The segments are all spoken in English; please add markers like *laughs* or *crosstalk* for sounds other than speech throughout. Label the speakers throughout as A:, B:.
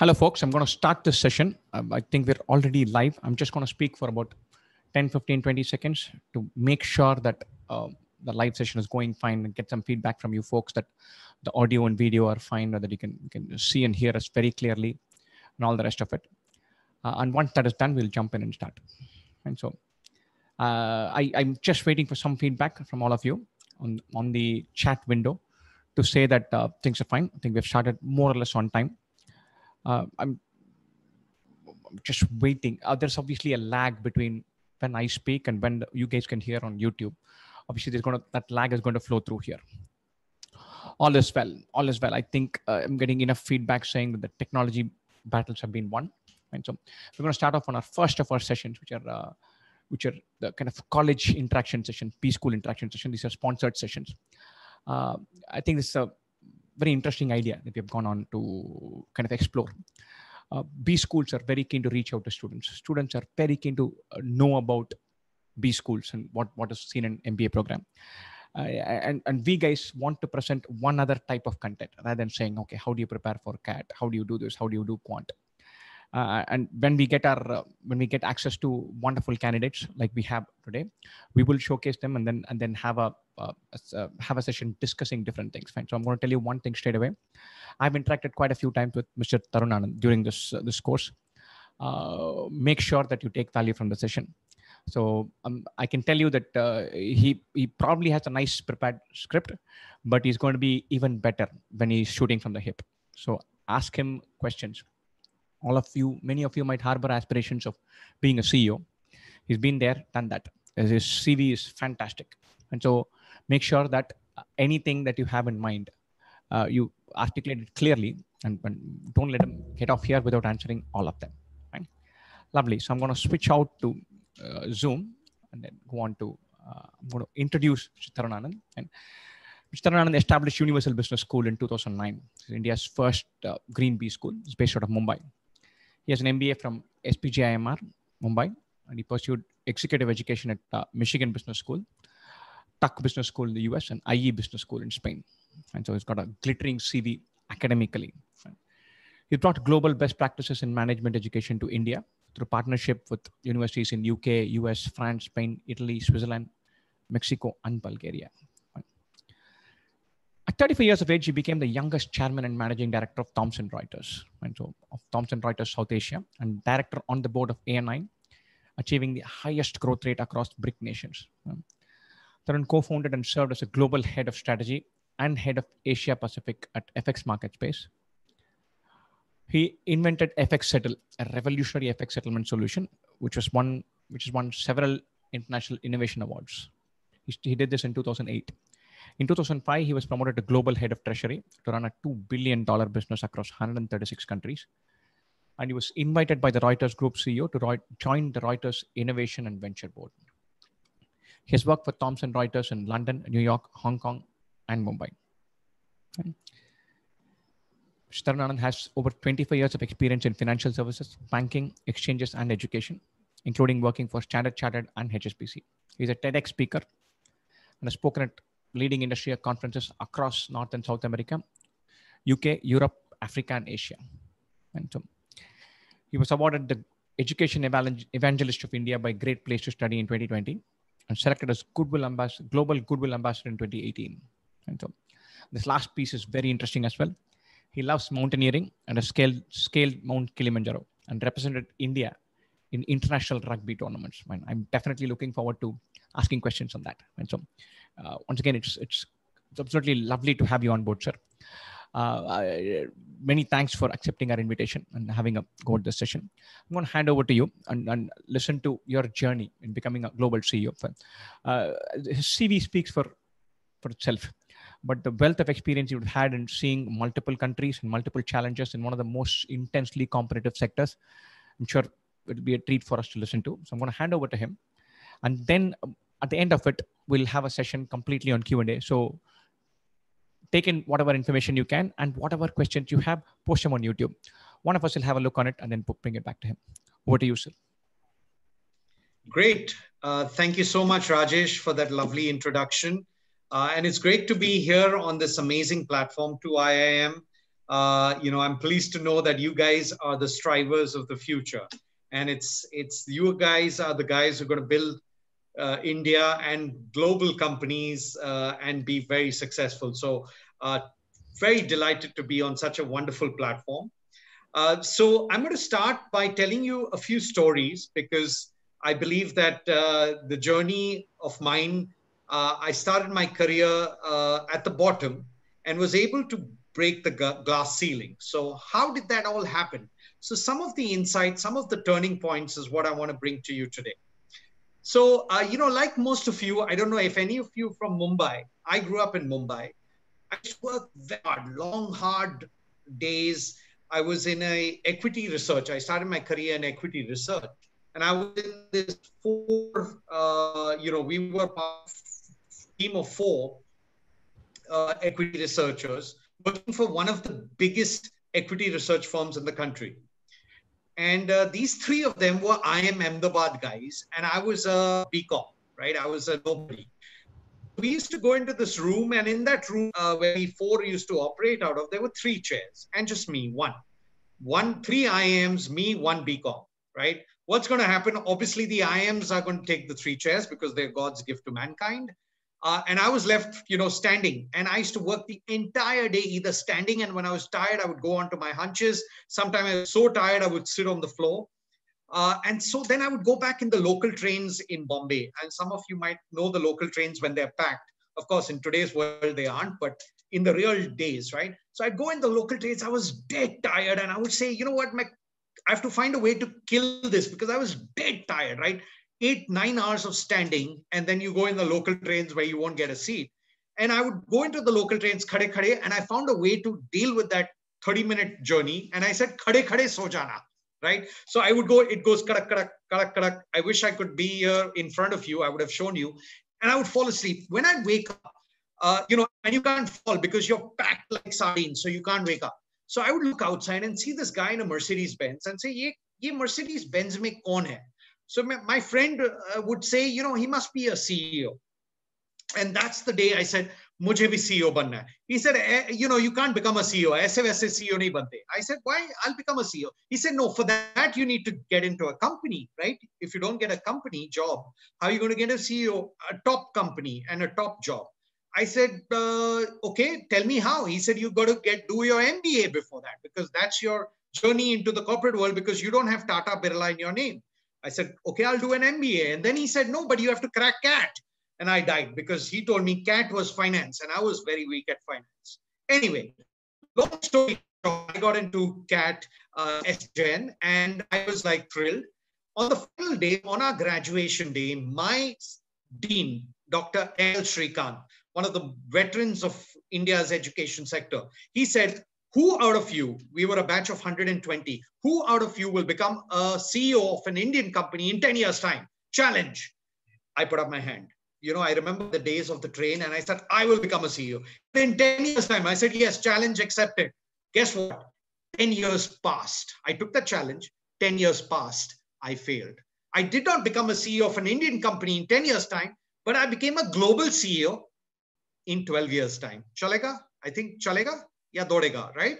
A: Hello, folks. I'm going to start this session. Um, I think we're already live. I'm just going to speak for about 10, 15, 20 seconds to make sure that uh, the live session is going fine and get some feedback from you folks that the audio and video are fine or that you can, you can see and hear us very clearly and all the rest of it. Uh, and once that is done, we'll jump in and start. And so uh, I, I'm just waiting for some feedback from all of you on, on the chat window to say that uh, things are fine. I think we've started more or less on time uh, I'm just waiting. Uh, there's obviously a lag between when I speak and when you guys can hear on YouTube. Obviously, there's going to that lag is going to flow through here. All is well. All is well. I think uh, I'm getting enough feedback saying that the technology battles have been won. And so we're going to start off on our first of our sessions, which are uh, which are the kind of college interaction session, B school interaction session. These are sponsored sessions. Uh, I think this is a very interesting idea that we have gone on to kind of explore. Uh, B schools are very keen to reach out to students. Students are very keen to uh, know about B schools and what, what is seen in MBA program. Uh, and, and we guys want to present one other type of content rather than saying, okay, how do you prepare for CAT? How do you do this? How do you do quant? Uh, and when we get our uh, when we get access to wonderful candidates like we have today we will showcase them and then and then have a uh, uh, have a session discussing different things. Fine. So i'm going to tell you one thing straight away. I've interacted quite a few times with mr Tarun Anand during this uh, this course. Uh, make sure that you take value from the session. So um, i can tell you that he he probably has a nice prepared script but he's going to be even better when he's shooting from the hip. So ask him questions all of you, many of you might harbor aspirations of being a CEO. He's been there, done that. His CV is fantastic. And so make sure that uh, anything that you have in mind, uh, you articulate it clearly and, and, don't let him get off here without answering all of them. Right? Lovely. So I'm going to switch out to uh, Zoom and then go on to, uh, I'm going to introduce Tarun Anand. And Tarun Anand established Universal Business School in 2009. India's first uh, Green B school. It's based out of Mumbai. He has an MBA from SPJIMR, Mumbai, and he pursued executive education at uh, Michigan Business School, Tuck Business School in the US, and IE Business School in Spain. And so he's got a glittering CV academically. He brought global best practices in management education to India through partnership with universities in UK, US, France, Spain, Italy, Switzerland, Mexico, and Bulgaria. 35 years of age, he became the youngest chairman and managing director of Thomson Reuters, and so of Thomson Reuters South Asia, and director on the board of ANI, achieving the highest growth rate across BRIC nations. Tarun co-founded and served as a global head of strategy and head of Asia Pacific at FX Market Space. He invented FX Settle, a revolutionary FX settlement solution, which was one which has won several international innovation awards. He, he did this in 2008. In 2005, he was promoted to global head of treasury to run a $2 billion business across 136 countries. And he was invited by the Reuters Group CEO to join the Reuters Innovation and Venture Board. He has worked for Thomson Reuters in London, New York, Hong Kong, and Mumbai. Tarun Anand has over 25 years of experience in financial services, banking, exchanges, and education, including working for Standard Chartered and HSBC. He's a TEDx speaker and has spoken at leading industry conferences across North and South America, UK, Europe, Africa, and Asia. And so he was awarded the Education Evangelist of India by Great Place to Study in 2020 and selected as Goodwill Ambassador, Global Goodwill Ambassador in 2018. And so this last piece is very interesting as well. He loves mountaineering and has scaled, scaled Mount Kilimanjaro and represented India in international rugby tournaments. I'm definitely looking forward to asking questions on that. And so uh, once again, it's, it's, absolutely lovely to have you on board, sir. Uh, many thanks for accepting our invitation and having a go at this session. I'm going to hand over to you and, and listen to your journey in becoming a global CEO. Uh, his CV speaks for, for itself, but the wealth of experience you've had in seeing multiple countries and multiple challenges in one of the most intensely competitive sectors, I'm sure it'll be a treat for us to listen to. So I'm going to hand over to him. And then um, at the end of it, we'll have a session completely on Q&A. So take in whatever information you can and whatever questions you have, post them on YouTube. One of us will have a look on it and then bring it back to him. Over to you, sir.
B: Great. Uh, thank you so much, Rajesh, for that lovely introduction. Uh, and it's great to be here on this amazing platform, 2IIM. uh, you know, I'm pleased to know that you guys are the strivers of the future, and it's it's you guys are the guys who are going to build uh, India and global companies uh, and be very successful. So, uh, very delighted to be on such a wonderful platform. Uh, so, I'm going to start by telling you a few stories because I believe that uh, the journey of mine. I started my career at the bottom and was able to break the glass ceiling. So, how did that all happen? So, some of the insights, some of the turning points is what I want to bring to you today. So, uh, you know, like most of you, I don't know if any of you from Mumbai, I grew up in Mumbai. I worked very hard, long, hard days. I was in a equity research. I started my career in equity research. And I was in this four, uh, you know, we were a team of four uh, equity researchers working for one of the biggest equity research firms in the country. And uh, these three of them were IIM Ahmedabad guys, and I was a BCom, right? I was a nobody. We used to go into this room, and in that room uh, where we four used to operate out of, there were three chairs, and just me, one. One, three IIMs, me, one BCom, right? What's going to happen? Obviously, the IIMs are going to take the three chairs because they're God's gift to mankind. Uh, and I was left, you know, standing. And I used to work the entire day, either standing, and when I was tired, I would go onto my hunches. Sometimes I was so tired, I would sit on the floor. Uh, and so then I would go back in the local trains in Bombay. And some of you might know the local trains when they're packed. Of course, in today's world, they aren't, but in the real days, right? So I'd go in the local trains. I was dead tired. And I would say, you know what, Mac, I have to find a way to kill this because I was dead tired, right? Eight, nine hours of standing, and then you go in the local trains where you won't get a seat. And I would go into the local trains, khade khade, and I found a way to deal with that 30 minute journey. And I said, khade khade so jana, right? So I would go, it goes kadak, kadak, kadak, kadak. I wish I could be here in front of you. I would have shown you. And I would fall asleep. When I wake up, uh, you know, and you can't fall because you're packed like sardines, so you can't wake up. So I would look outside and see this guy in a Mercedes Benz and say, ye, ye Mercedes Benz mein kaun hai? So my friend uh, would say, you know, he must be a CEO. And that's the day I said, मुझे भी CEO बनना He said, eh, you know, you can't become a CEO. ऐसे वैसे CEO नहीं बनते. I said, why? I'll become a CEO. He said, no, for that you need to get into a company, right? If you don't get a company job, how are you going to get a CEO, a top company and a top job? I said, uh, okay, tell me how. He said, you got to get do your MBA before that because that's your journey into the corporate world because you don't have Tata Birla in your name. I said, okay, I'll do an MBA. And then he said, no, but you have to crack CAT. And I died because he told me CAT was finance and I was very weak at finance. Anyway, long story short, I got into CAT uh, SP Jain and I was like thrilled. On the final day, on our graduation day, my dean, Dr. L. Shrikant, one of the veterans of India's education sector, he said, who out of you, we were a batch of 120, who out of you will become a CEO of an Indian company in 10 years' time? Challenge. I put up my hand. You know, I remember the days of the train and I said, I will become a CEO. In 10 years' time, I said, yes, challenge accepted. Guess what? 10 years passed. I took the challenge. 10 years passed. I failed. I did not become a CEO of an Indian company in 10 years' time, but I became a global CEO in 12 years' time. Chalega? I think chalega? Ya dodega, right?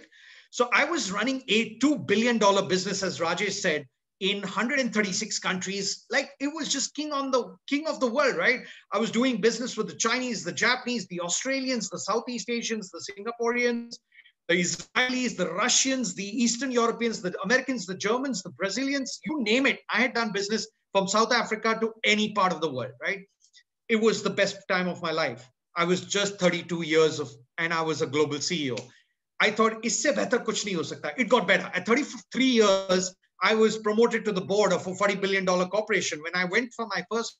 B: So I was running a $2 billion business, as Rajesh said, in 136 countries. Like it was just king on the king of the world, right? I was doing business with the Chinese, the Japanese, the Australians, the Southeast Asians, the Singaporeans, the Israelis, the Russians, the Eastern Europeans, the Americans, the Germans, the Brazilians, you name it. I had done business from South Africa to any part of the world, right? It was the best time of my life. I was just 32 years of, and I was a global CEO. I thought इससे बेहतर कुछ नहीं हो सकता. It got better. At 33 years, I was promoted to the board of a 40 billion dollar corporation. When I went for my first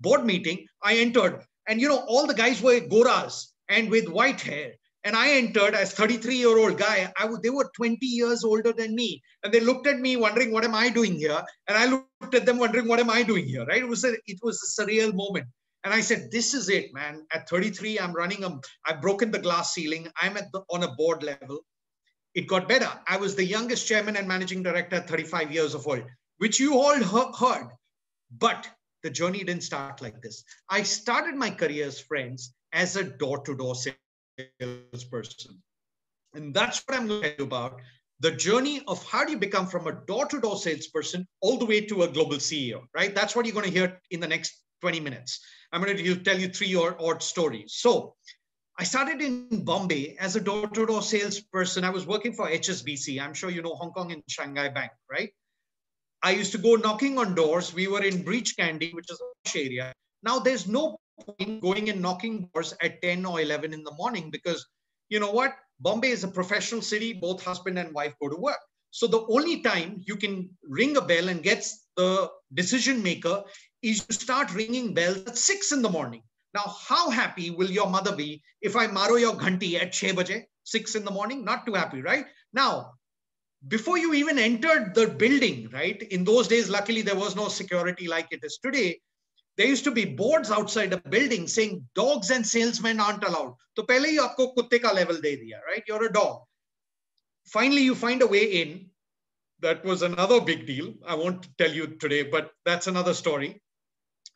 B: board meeting, I entered, and you know all the guys were goras and with white hair. And I entered as 33 year old guy. I they were 20 years older than me, and they looked at me wondering what am I doing here, and I looked at them wondering what am I doing here. Right? It was a it was a surreal moment. And I said, this is it, man. At 33, I'm running a, I've broken the glass ceiling. I'm at the, on a board level. It got better. I was the youngest chairman and managing director at 35 years of old, which you all heard. But the journey didn't start like this. I started my career as friends as a door-to-door salesperson. And that's what I'm going to tell you about the journey of how do you become from a door-to-door salesperson all the way to a global CEO, right? That's what you're going to hear in the next 20 minutes. I'm going to tell you three or odd stories. So I started in Bombay as a door-to-door salesperson. I was working for HSBC. I'm sure you know Hong Kong and Shanghai Bank, right? I used to go knocking on doors. We were in Breach Candy, which is a posh area. Now there's no point going and knocking doors at 10 or 11 in the morning because you know what? Bombay is a professional city. Both husband and wife go to work. So the only time you can ring a bell and get the decision maker is you start ringing bells at six in the morning. Now, how happy will your mother be if I maro your ghanti at 6 baje, 6 in the morning? Not too happy, right? Now, before you even entered the building, right? In those days, luckily, there was no security like it is today. There used to be boards outside the building saying dogs and salesmen aren't allowed. So pehle hi aapko kutte ka level de diya, right? You're a dog. Finally, you find a way in. That was another big deal. I won't tell you today, but that's another story.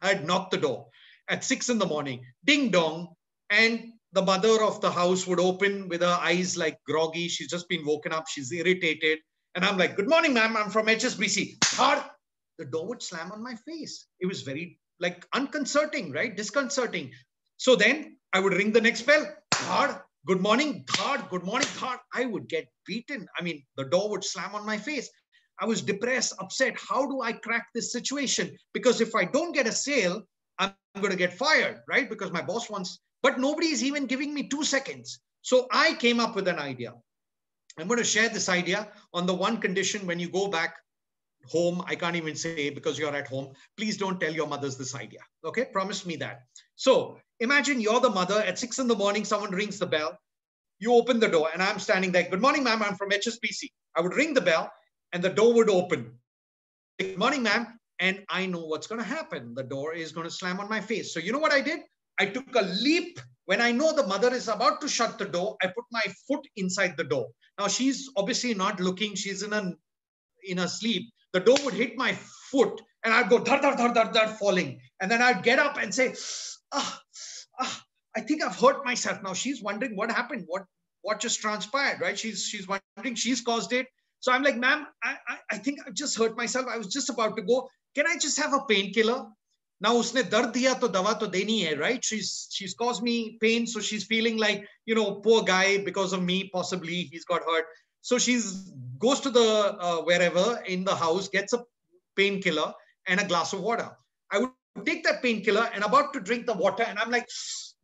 B: I'd knocked the door at six in the morning, ding dong, and the mother of the house would open with her eyes like groggy. She's just been woken up. She's irritated. And I'm like, good morning, ma'am. I'm from HSBC. The door would slam on my face. It was very like unconcerting, right? Disconcerting. So then I would ring the next bell. Good morning, hard. Good morning, hard. I would get beaten. I mean, the door would slam on my face. I was depressed, upset. How do I crack this situation? Because if I don't get a sale, I'm, going to get fired, right? Because my boss wants but nobody is even giving me two seconds. So I came up with an idea. I'm going to share this idea on the one condition when you go back home, I can't even say because you're at home, please don't tell your mothers this idea. Okay, promise me that. So imagine you're the mother at six in the morning, someone rings the bell. You open the door and I'm standing there. Good morning, ma'am. I'm from HSBC. I would ring the bell and the door would open. Good morning, ma'am. And I know what's going to happen. The door is going to slam on my face. So you know what I did? I took a leap. When I know the mother is about to shut the door, I put my foot inside the door. Now she's obviously not looking. She's in a in a sleep. The door would hit my foot, and I'd go dar dar dar dar dar falling, and then I'd get up and say, ah, ah, I think I've hurt myself. Now she's wondering what happened, what what just transpired, right? She's she's wondering she's caused it. So I'm like, ma'am, I, I, I think I just hurt myself. I was just about to go. Can I just have a painkiller? now usne dard diya to dawa to deni hai right she's she's caused me pain so she's feeling like you know poor guy because of me possibly he's got hurt so she's goes to the uh, wherever in the house gets a painkiller and a glass of water i would take that painkiller and about to drink the water and i'm like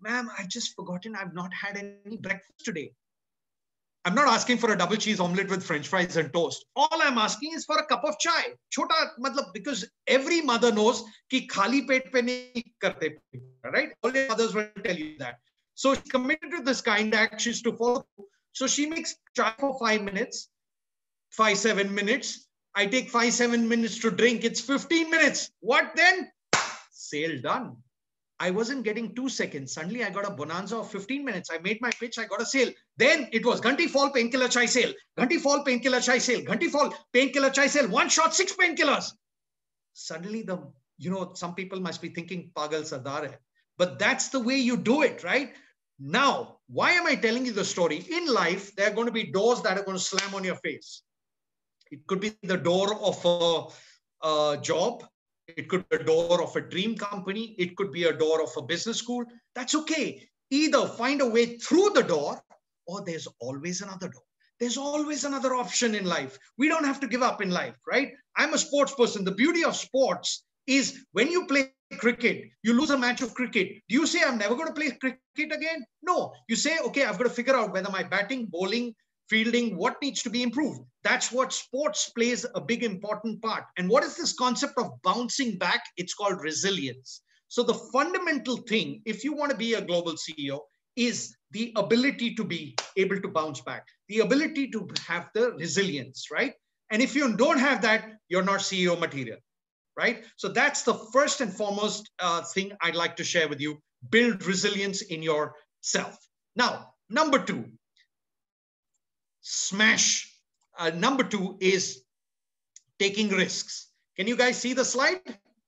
B: ma'am i just forgotten i've not had any breakfast today I'm not asking for a double cheese omelette with French fries and toast. All I'm asking is for a cup of chai. Chota, matlab, because every mother knows ki khali pet pe karte, right? All the mothers will tell you that. So she committed to this kind actions to follow. So she makes chai for five minutes, five, seven minutes. I take five, seven minutes to drink. It's 15 minutes. What then? Sale done. I wasn't getting two seconds. Suddenly I got a bonanza of 15 minutes. I made my pitch. I got a sale. Then it was Ghanti Fall painkiller chai sale. Ghanti Fall painkiller chai sale. Ghanti Fall painkiller chai sale. One shot, six painkillers. Suddenly the, you know, some people must be thinking Pagal Sardar But that's the way you do it, right? Now, why am I telling you the story? In life, there are going to be doors that are going to slam on your face. It could be the door of a, a job. It could be a door of a dream company. It could be a door of a business school. That's okay. Either find a way through the door or there's always another door. There's always another option in life. We don't have to give up in life, right? I'm a sports person. The beauty of sports is when you play cricket, you lose a match of cricket. Do you say, I'm never going to play cricket again? No. You say, okay, I've got to figure out whether my batting, bowling, fielding, what needs to be improved. That's what sports plays a big important part. And what is this concept of bouncing back? It's called resilience. So the fundamental thing, if you want to be a global CEO, is the ability to be able to bounce back, the ability to have the resilience, right? And if you don't have that, you're not CEO material, right? So that's the first and foremost uh, thing I'd like to share with you. Build resilience in yourself. Now, number two, smash. Uh, number two is taking risks. Can you guys see the slide?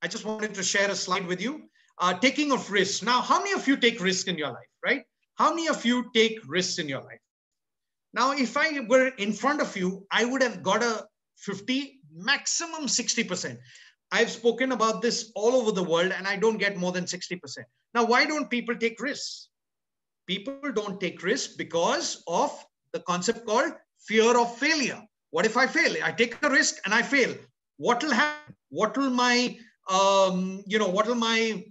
B: I just wanted to share a slide with you. Uh, taking of risks. Now, how many of you take risk in your life, right? How many of you take risks in your life? Now, if I were in front of you, I would have got a 50, maximum 60%. I've spoken about this all over the world and I don't get more than 60%. Now, why don't people take risks? People don't take risks because of the concept called fear of failure. What if I fail? I take a risk and I fail. What will happen? What will my, um, you know, what will my,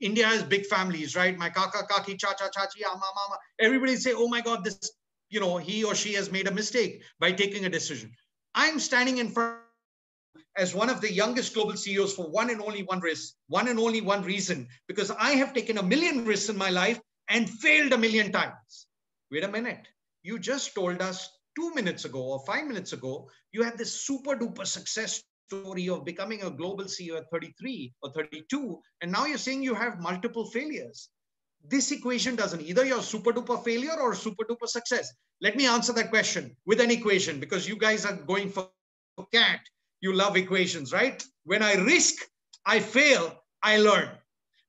B: India has big families, right? My kaka, kaki, cha-cha, chachi, ama, mama. Everybody say, oh my God, this, you know, he or she has made a mistake by taking a decision. I'm standing in front as one of the youngest global CEOs for one and only one risk, one and only one reason, because I have taken a million risks in my life and failed a million times. Wait a minute. You just told us two minutes ago or five minutes ago, you had this super duper success story of becoming a global CEO at 33 or 32. And now you're saying you have multiple failures. This equation doesn't either you're super duper failure or super duper success. Let me answer that question with an equation because you guys are going for cat you love equations, right? When I risk, I fail, I learn.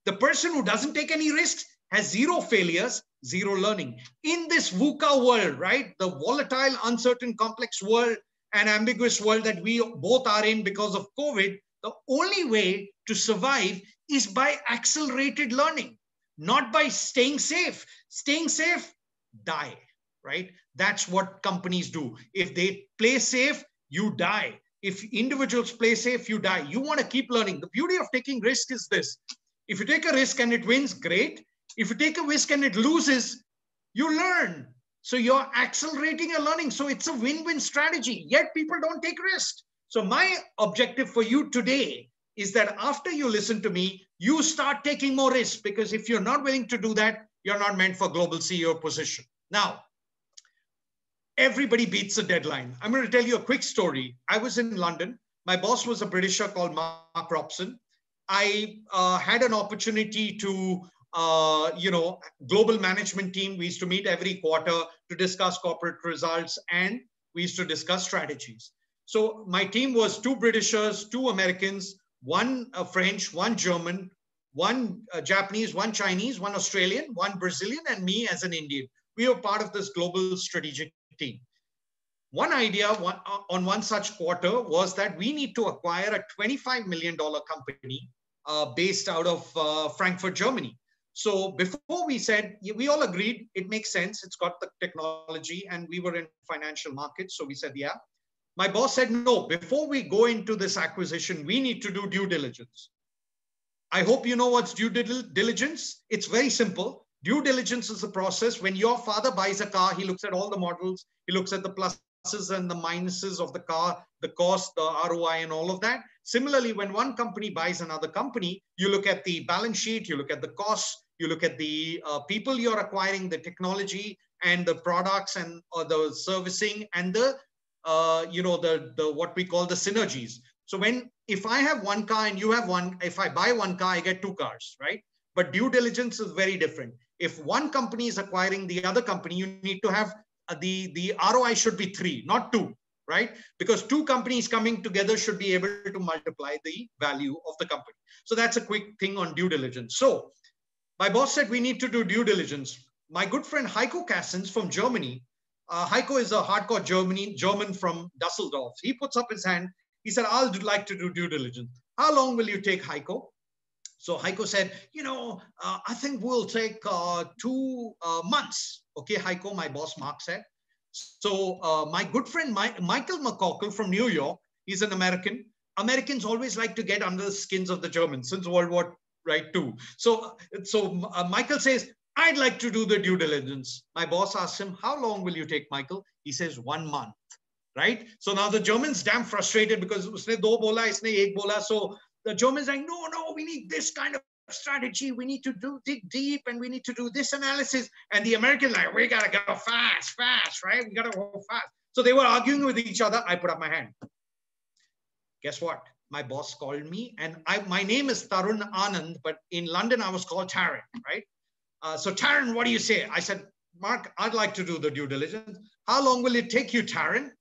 B: The person who doesn't take any risks has zero failures, zero learning. In this VUCA world, right? The volatile, uncertain, complex world and ambiguous world that we both are in because of COVID, the only way to survive is by accelerated learning, not by staying safe. Staying safe, die, right? That's what companies do. If they play safe, you die if individuals play safe, you die. You want to keep learning. The beauty of taking risk is this. If you take a risk and it wins, great. If you take a risk and it loses, you learn. So you're accelerating your learning. So it's a win-win strategy. Yet people don't take risks. So my objective for you today is that after you listen to me, you start taking more risks because if you're not willing to do that, you're not meant for global CEO position. Now, everybody beats the deadline. I'm going to tell you a quick story. I was in London. My boss was a Britisher called Mark Robson. I uh, had an opportunity to, uh, you know, global management team. We used to meet every quarter to discuss corporate results and we used to discuss strategies. So my team was two Britishers, two Americans, one uh, French, one German, one uh, Japanese, one Chinese, one Australian, one Brazilian, and me as an Indian. We were part of this global strategic team. One idea uh, on one such quarter was that we need to acquire a $25 million company uh, based out of Frankfurt, Germany. So before we said, we all agreed it makes sense. It's got the technology and we were in financial markets. So we said, yeah. My boss said, no, before we go into this acquisition, we need to do due diligence. I hope you know what's due diligence. It's very simple. Due diligence is a process. When your father buys a car, he looks at all the models, he looks at the pluses and the minuses of the car, the cost, the ROI, and all of that. Similarly, when one company buys another company, you look at the balance sheet, you look at the costs, you look at the uh, people you're acquiring, the technology, and the products and or the servicing and the uh, you know the the what we call the synergies. So when if I have one car and you have one, if I buy one car, I get two cars, right? But due diligence is very different if one company is acquiring the other company, you need to have uh, the, the ROI should be three, not two, right? Because two companies coming together should be able to multiply the value of the company. So that's a quick thing on due diligence. So my boss said we need to do due diligence. My good friend Heiko Cassens from Germany, uh, Heiko is a hardcore Germany, German from Dusseldorf. He puts up his hand. He said, I'll like to do due diligence. How long will you take, Heiko? So Heiko said, you know, uh, I think we'll take uh, two uh, months. Okay, Heiko, my boss Mark said. So uh, my good friend My Michael McCorkle from New York, he's an American. Americans always like to get under the skins of the Germans since World War right too. So so uh, Michael says, I'd like to do the due diligence. My boss asks him, how long will you take, Michael? He says one month right? So now the Germans damn frustrated because usne do bola, isne ek bola. So the Germans like, no, no, we need this kind of strategy. We need to do dig deep and we need to do this analysis. And the Americans like, we gotta go fast, fast, right? We gotta go fast. So they were arguing with each other. I put up my hand. Guess what? My boss called me, and I, my name is Tarun Anand, but in London I was called Taryn, right? Uh, so Taryn, what do you say? I said, Mark, I'd like to do the due diligence. How long will it take you, Taryn?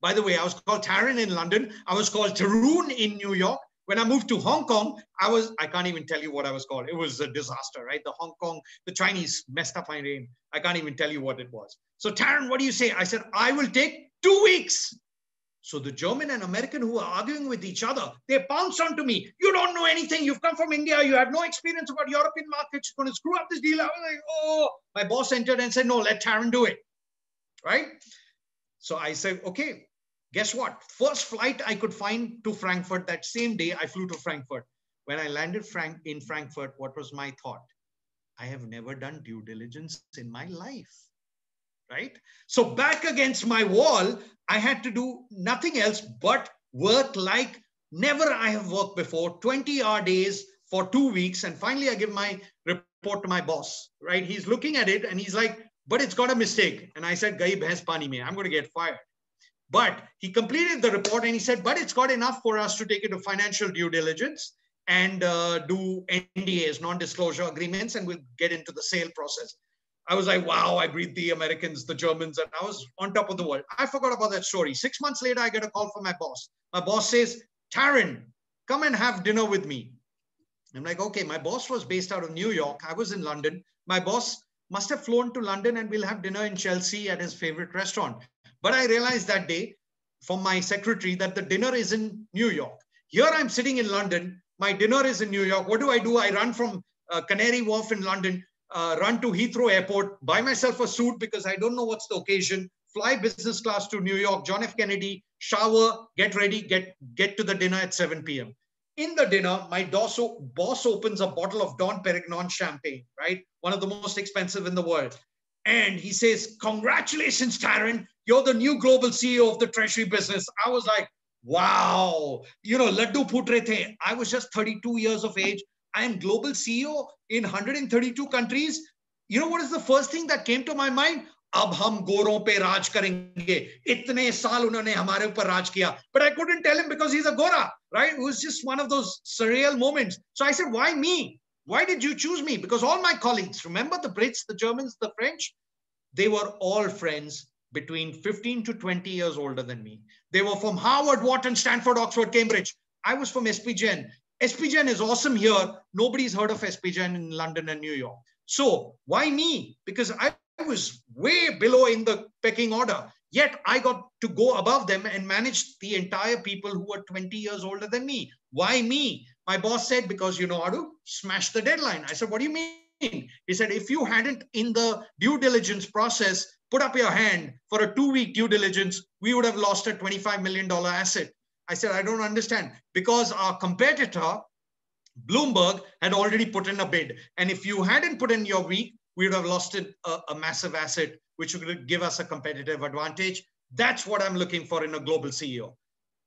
B: By the way, I was called Taryn in London. I was called Tarun in New York. When I moved to Hong Kong, I was, I can't even tell you what I was called. It was a disaster, right? The Hong Kong, the Chinese messed up my name. I can't even tell you what it was. So, Taran, what do you say? I said, I will take two weeks. So the German and American who are arguing with each other, they pounce onto me. You don't know anything. You've come from India. You have no experience about European markets. You're going to screw up this deal. I was like, oh, my boss entered and said, no, let Taran do it. Right? So I said, okay, guess what? First flight I could find to Frankfurt that same day, I flew to Frankfurt. When I landed Frank in Frankfurt, what was my thought? I have never done due diligence in my life right? So back against my wall, I had to do nothing else but work like never I have worked before, 20 hour days for two weeks. And finally, I give my report to my boss, right? He's looking at it and he's like, but it's got a mistake. And I said, Gai bhais pani mein, I'm going to get fired. But he completed the report and he said, but it's got enough for us to take it to financial due diligence and uh, do NDAs, non-disclosure agreements, and we'll get into the sale process. I was like, wow, I breathed the Americans, the Germans, and I was on top of the world. I forgot about that story. Six months later, I get a call from my boss. My boss says, Taran, come and have dinner with me. I'm like, okay, my boss was based out of New York. I was in London. My boss must have flown to London and we'll have dinner in Chelsea at his favorite restaurant. But I realized that day from my secretary that the dinner is in New York. Here I'm sitting in London. My dinner is in New York. What do I do? I run from uh, Canary Wharf in London uh, run to Heathrow Airport, buy myself a suit because I don't know what's the occasion, fly business class to New York, John F. Kennedy, shower, get ready, get, get to the dinner at 7 p.m. In the dinner, my boss, boss opens a bottle of Dom Perignon champagne, right? One of the most expensive in the world. And he says, Congratulations, Taran. You're the new global CEO of the treasury business. I was like, wow. You know, laddu putre the. I was just 32 years of age. I am global CEO in 132 countries. You know what is the first thing that came to my mind? अब हम गोरों पे राज करेंगे। इतने साल उन्होंने हमारे ऊपर राज किया। But I couldn't tell him because he's a gora right? It was just one of those surreal moments. So i said why me? Why did you choose me? Because all my colleagues remember the brits the germans the french? They were all friends between 15 to 20 years older than me. They were from harvard wharton stanford oxford cambridge. I was from SP Jain SP Jain is awesome here. Nobody's heard of SP Jain in London and New York. So why me? Because I was way below in the pecking order. Yet I got to go above them and manage the entire people who were 20 years older than me. Why me? My boss said, because you know how to smash the deadline. I said, what do you mean? He said, if you hadn't in the due diligence process put up your hand for a two week due diligence, we would have lost a $25 million asset. I said, I don't understand because our competitor, Bloomberg, had already put in a bid. And if you hadn't put in your week, we would have lost a, a massive asset, which would give us a competitive advantage. That's what I'm looking for in a global CEO.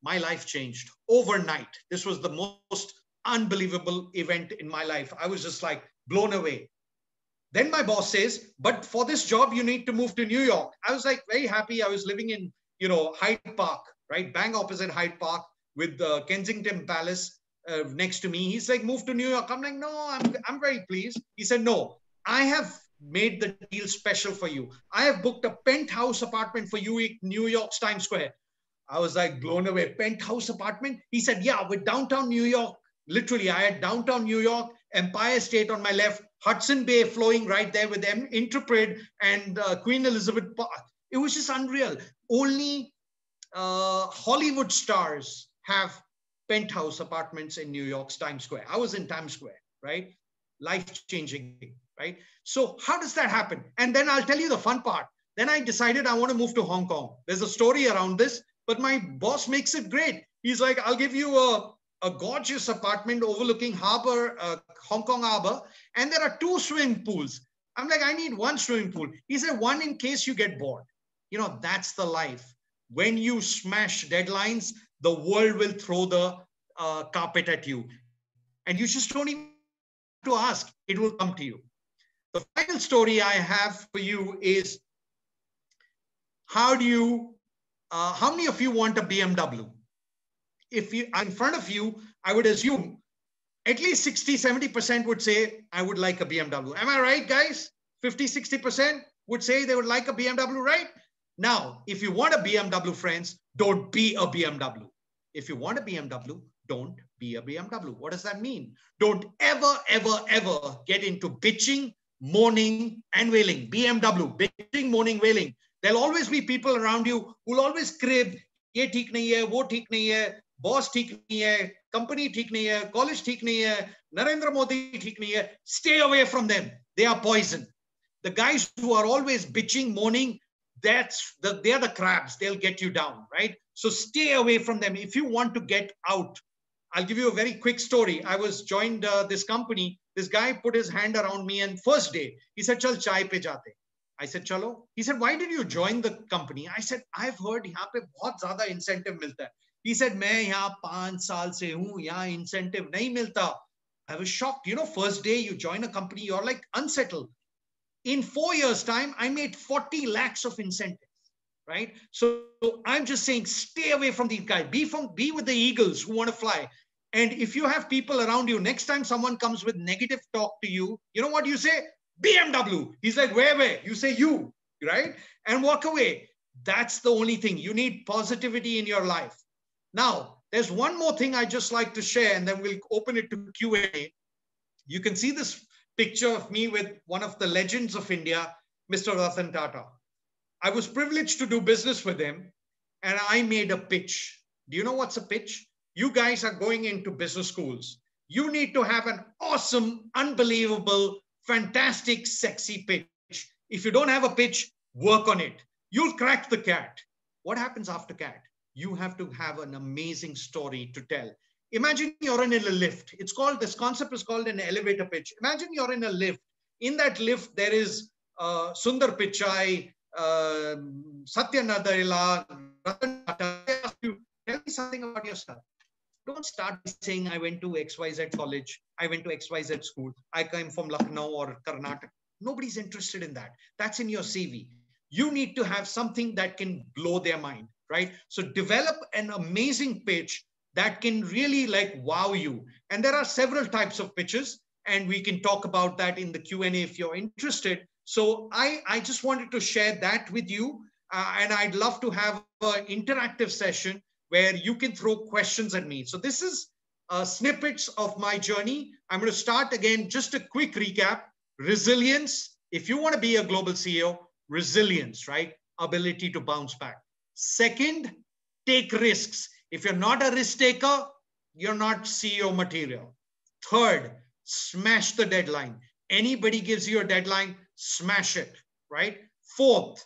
B: My life changed overnight. This was the most unbelievable event in my life. I was just like blown away. Then my boss says, but for this job, you need to move to New York. I was like very happy. I was living in, you know, Hyde Park right? Bang opposite Hyde Park with the Kensington Palace uh, next to me. He's like, move to New York. I'm like, no, I'm, I'm very pleased. He said, no, I have made the deal special for you. I have booked a penthouse apartment for you in New York's Times Square. I was like blown away. Penthouse apartment? He said, yeah, with downtown New York. Literally, I had downtown New York, Empire State on my left, Hudson Bay flowing right there with them, Intrepid and uh, Queen Elizabeth Park. It was just unreal. Only uh, Hollywood stars have penthouse apartments in New York's Times Square. I was in Times Square, right? Life changing, right? So, how does that happen? And then I'll tell you the fun part. Then I decided I want to move to Hong Kong. There's a story around this, but my boss makes it great. He's like, I'll give you a, a gorgeous apartment overlooking harbor, uh, Hong Kong harbor, and there are two swimming pools. I'm like, I need one swimming pool. He said, one in case you get bored. You know, that's the life when you smash deadlines, the world will throw the uh, carpet at you. And you just don't even to ask, it will come to you. The final story I have for you is how do you, uh, how many of you want a BMW? If you in front of you, I would assume at least 60, 70% would say, I would like a BMW. Am I right, guys? 50, 60% would say they would like a BMW, right? Now, if you want a BMW, friends, don't be a BMW. If you want a BMW, don't be a BMW. What does that mean? Don't ever, ever, ever get into bitching, moaning, and wailing. BMW, bitching, moaning, wailing. There'll always be people around you who'll always crib, ye theek nahi hai, wo theek nahi boss theek nahi hai, company theek nahi hai, college theek nahi hai, Narendra Modi theek nahi hai. Stay away from them. They are poison. The guys who are always bitching, mourning, that's the, they're the crabs. They'll get you down right? So stay away from them. If you want to get out i'll give you a very quick story. I was joined uh, this company. This guy put his hand around me and first day he said chal chai pe jate. I said chalo. He said why did you join the company? I said i've heard yahan pe bahut zyada incentive milta hai. He said main yahan 5 saal se hu yahan incentive nahi milta. I was shocked. You know first day you join a company you're like unsettled. In four years' time, I made 40 lakhs of incentives right? So, so, I'm just saying, stay away from these guys. Be from, be with the eagles who want to fly. And if you have people around you, next time someone comes with negative talk to you, you know what you say? BMW. He's like, where, where? You say you, right? And walk away. That's the only thing. You need positivity in your life. Now, there's one more thing I just like to share, and then we'll open it to Q&A. You can see this picture of me with one of the legends of India, Mr. Ratan Tata. I was privileged to do business with him, and I made a pitch. Do you know what's a pitch? You guys are going into business schools. You need to have an awesome, unbelievable, fantastic, sexy pitch. If you don't have a pitch, work on it. You'll crack the cat. What happens after cat? You have to have an amazing story to tell. Imagine you're in a lift. It's called, this concept is called an elevator pitch. Imagine you're in a lift. In that lift, there is uh, Sundar Pichai, uh, Satya Tata. Tell me something about yourself don't start saying I went to XYZ college, I went to XYZ school, I came from Lucknow or Karnataka. Nobody's interested in that. That's in your CV. You need to have something that can blow their mind, right? So develop an amazing pitch that can really like wow you. And there are several types of pitches, and we can talk about that in the Q&A if you're interested. So I, I just wanted to share that with you. Uh, and I'd love to have an interactive session where you can throw questions at me. So this is uh, snippets of my journey. I'm going to start again, just a quick recap. Resilience. If you want to be a global CEO, resilience, right? Ability to bounce back. Second, take risks. If you're not a risk taker, you're not CEO material. Third, smash the deadline. Anybody gives you a deadline, smash it, right? Fourth,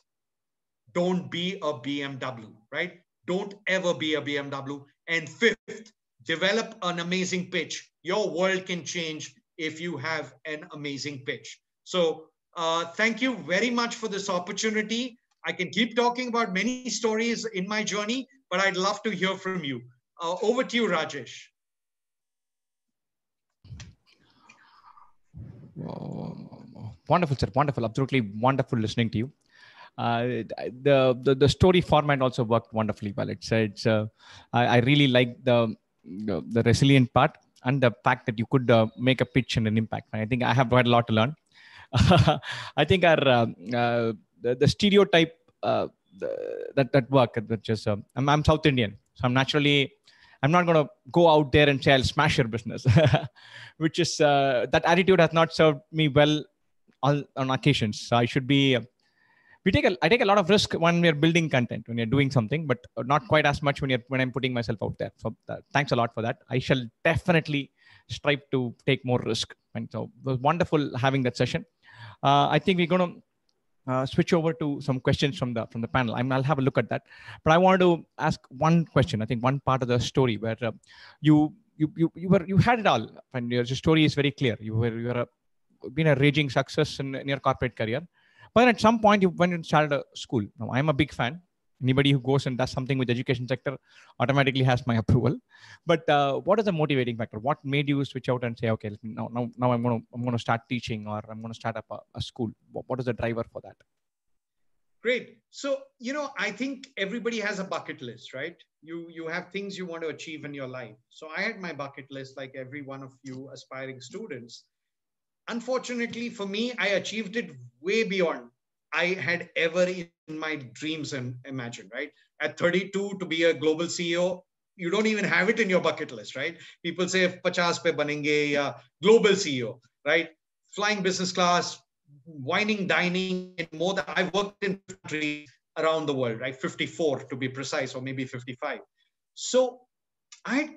B: don't be a BMW, right? Don't ever be a BMW. And fifth, develop an amazing pitch. Your world can change if you have an amazing pitch. So uh, thank you very much for this opportunity. I can keep talking about many stories in my journey, but I'd love to hear from you. Uh, over to you, Rajesh.
A: Wonderful, sir. Wonderful. Absolutely wonderful listening to you. Uh, the, the the story format also worked wonderfully well. It's it's uh, I, I, really like the, the, the resilient part and the fact that you could uh, make a pitch and an impact. I think I have had a lot to learn. *laughs* I think our uh, uh, the, the, stereotype uh, the, that that work that just I'm, I'm South Indian, so I'm naturally I'm not going to go out there and say I'll smash your business, *laughs* which is that attitude has not served me well all, on occasions. So I should be we take a I take a lot of risk when we're building content when you're doing something, but not quite as much when you're when I'm putting myself out there. So uh, thanks a lot for that. I shall definitely strive to take more risk. And so it was wonderful having that session. Uh, I think we're going to uh, switch over to some questions from the from the panel. i will have a look at that. But I wanted to ask one question. I think one part of the story where uh, you, you you you were you had it all, and your story is very clear. You were you were a, been a raging success in, in your corporate career, but at some point, you went and started a school. Now, I'm a big fan. Anybody who goes and does something with education sector automatically has my *laughs* approval. But uh, what is the motivating factor? What made you switch out and say, okay, now, now, now I'm going to I'm going to start teaching or I'm going to start up a, a school? What, what is the driver for that?
B: Great. So, you know, I think everybody has a bucket list, right? You you have things you want to achieve in your life. So I had my bucket list like every one of you aspiring students unfortunately for me, I achieved it way beyond I had ever in my dreams and imagined, right? At 32 to be a global CEO, you don't even have it in your bucket list, right? People say 50 pe banenge ya global CEO, right? Flying business class, wining dining in more than I've worked in countries around the world, right? 54 to be precise, or maybe 55. So I had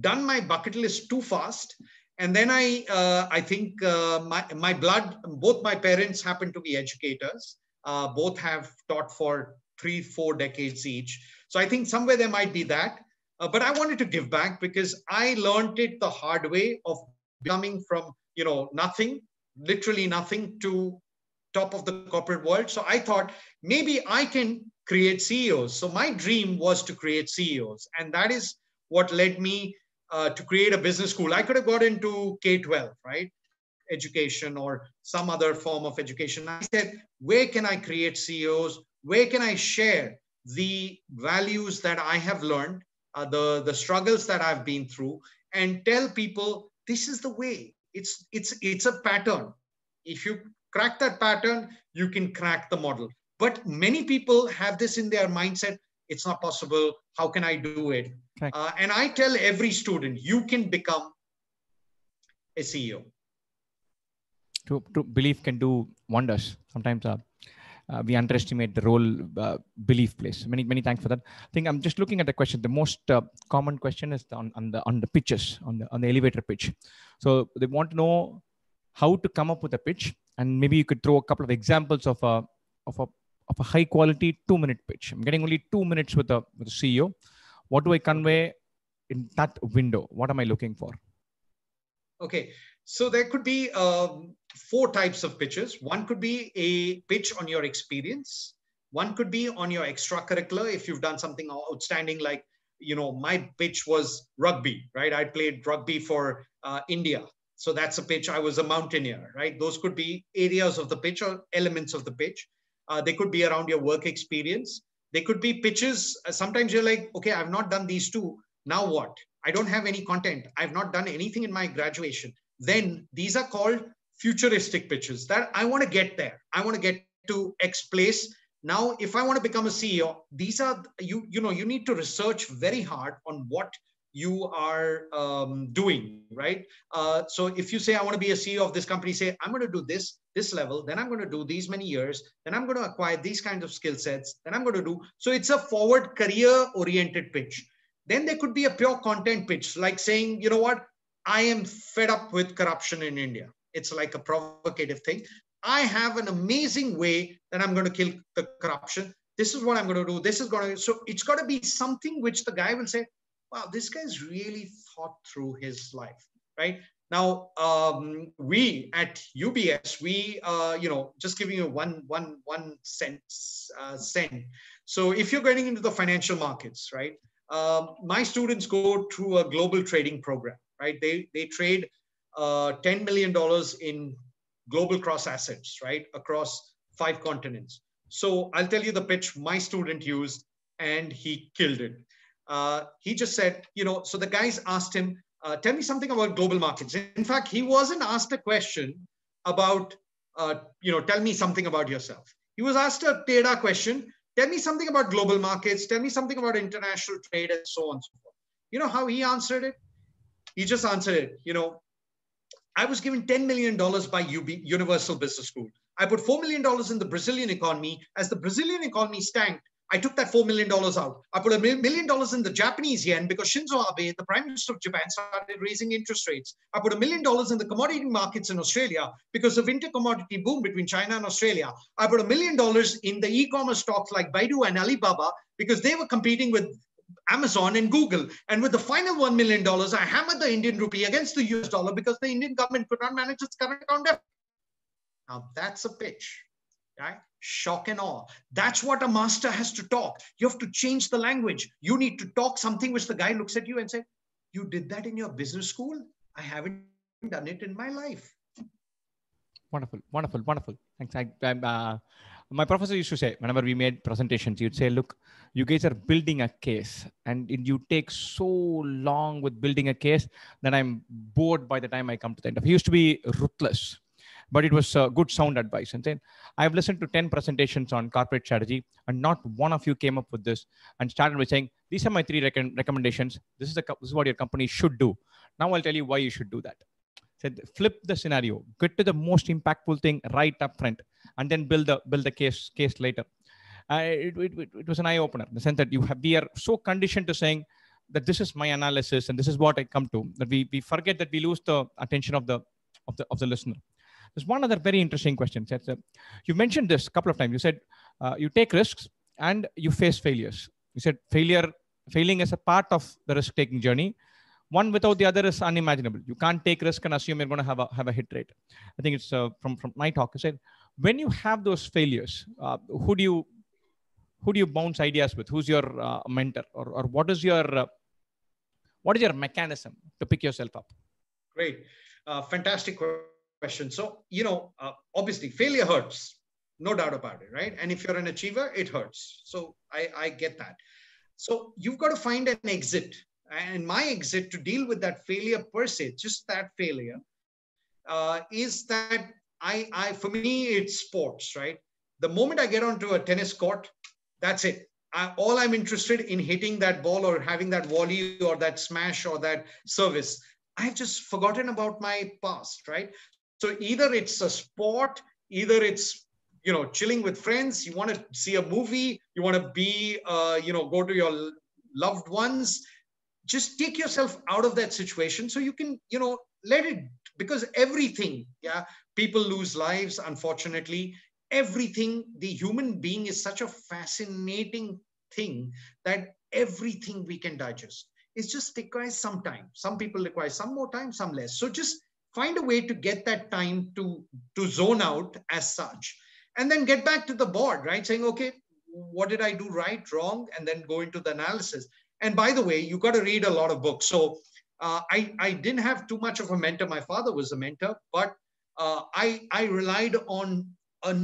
B: done my bucket list too fast. And then I, uh, I think uh, my, my blood, both my parents happen to be educators. Uh, both have taught for three, four decades each. So I think somewhere there might be that. Uh, but I wanted to give back because I learned it the hard way of coming from, you know, nothing, literally nothing to top of the corporate world. So I thought maybe I can create CEOs. So my dream was to create CEOs. And that is what led me uh, to create a business school. I could have got into K 12, right? Education or some other form of education. I said, where can I create CEOs? Where can I share the values that I have learned, uh, the, the struggles that I've been through, and tell people this is the way. It's, it's, it's a pattern. If you crack that pattern, you can crack the model. But many people have this in their mindset it's not possible. How can I do it? Uh, and I tell every student, you can become a CEO.
A: To, to belief can do wonders. Sometimes uh, uh, we underestimate the role uh, belief plays. Many many thanks for that. I think I'm just looking at the question. The most uh, common question is on, on the on the pitches on the on the elevator pitch. So they want to know how to come up with a pitch, and maybe you could throw a couple of examples of a of a of a high quality two minute pitch. I'm getting only two minutes with the, with the CEO. What do I convey in that window? What am I looking for?
B: Okay, so there could be um, four types of pitches. One could be a pitch on your experience. One could be on your extracurricular if you've done something outstanding, like you know, my pitch was rugby, right? I played rugby for uh, India. So that's a pitch. I was a mountaineer, right? Those could be areas of the pitch or elements of the pitch. Uh, they could be around your work experience. They could be pitches. Uh, sometimes you're like, okay, I've not done these two. Now what? I don't have any content. I've not done anything in my graduation. Then these are called futuristic pitches that I want to get there. I want to get to X place. Now, if I want to become a CEO, these are you, you know, you need to research very hard on what you are um, doing, right? Uh, so if you say, I want to be a CEO of this company, say, I'm going to do this, this level, then I'm going to do these many years, then I'm going to acquire these kinds of skill sets, then I'm going to do. So it's a forward career oriented pitch. Then there could be a pure content pitch, like saying, you know what, I am fed up with corruption in India. It's like a provocative thing. I have an amazing way that I'm going to kill the corruption. This is what I'm going to do. This is going to, so it's got to be something which the guy will say, wow, this guy's really thought through his life, right? Now, um, we at UBS, we, uh, you know, just giving you one, one, one sense, uh, send. So if you're getting into the financial markets, right? Um, my students go through a global trading program, right? They, they trade uh, $10 million in global cross assets, right? Across five continents. So I'll tell you the pitch my student used and he killed it uh, he just said, you know, so the guys asked him, uh, tell me something about global markets. In fact, he wasn't asked a question about, uh, you know, tell me something about yourself. He was asked a TEDA question, tell me something about global markets, tell me something about international trade and so on and so forth. You know how he answered it? He just answered it, you know, I was given $10 million by UB, Universal Business School. I put $4 million in the Brazilian economy. As the Brazilian economy tanked, I took that $4 million out. I put a million dollars in the Japanese yen because Shinzo Abe, the Prime Minister of Japan, started raising interest rates. I put a million dollars in the commodity markets in Australia because of intercommodity boom between China and Australia. I put a million dollars in the e-commerce stocks like Baidu and Alibaba because they were competing with Amazon and Google. And with the final $1 million, I hammered the Indian rupee against the US dollar because the Indian government could not manage its current account deficit. Now that's a pitch right? Shock and awe. That's what a master has to talk. You have to change the language. You need to talk something which the guy looks at you and say, you did that in your business school? I haven't done it in my life.
A: Wonderful, wonderful, wonderful. Thanks. I, uh, my professor used to say, whenever we made presentations, you'd say, look, you guys are building a case and you take so long with building a case that I'm bored by the time I come to the end. Of it. He used to be ruthless but it was uh, good sound advice. And then I've listened to 10 presentations on corporate strategy, and not one of you came up with this and started with saying, These are my three rec- recommendations. This is, the, this is what your company should do. Now I'll tell you why you should do that. said flip the scenario, get to the most impactful thing right up front, and then build the build the case case later. Uh, it, it, it was an eye opener in the sense that you have we are so conditioned to saying that this is my analysis and this is what I come to that we we forget that we lose the attention of the of the of the listener. There's one other very interesting question. Uh, you mentioned this a couple of times. You said uh, you take risks and you face failures. You said failure, failing is a part of the risk-taking journey. One without the other is unimaginable. You can't take risk and assume you're going to have a have a hit rate. I think it's uh, from from my talk. You said when you have those failures, uh, who do you who do you bounce ideas with? Who's your uh, mentor, or or what is your uh, what is your mechanism to pick yourself up?
B: Great, fantastic question. So, you know, uh, obviously failure hurts, no doubt about it, right? And if you're an achiever, it hurts. So I, I get that. So you've got to find an exit. And my exit to deal with that failure per se, just that failure, uh, is that I, I, for me, it's sports, right? The moment I get onto a tennis court, that's it. I, all I'm interested in hitting that ball or having that volley or that smash or that service. I've just forgotten about my past, right? So either it's a sport, either it's you know chilling with friends. You want to see a movie. You want to be uh, you know go to your loved ones. Just take yourself out of that situation so you can you know let it because everything yeah people lose lives unfortunately everything the human being is such a fascinating thing that everything we can digest It's just requires some time some people require some more time some less so just find a way to get that time to to zone out as such. And then get back to the board right? Saying okay what did i do right wrong? And then go into the analysis. And by the way you got to read a lot of books. So uh, I, I didn't have too much of a mentor. My father was a mentor but uh, I, I relied on a,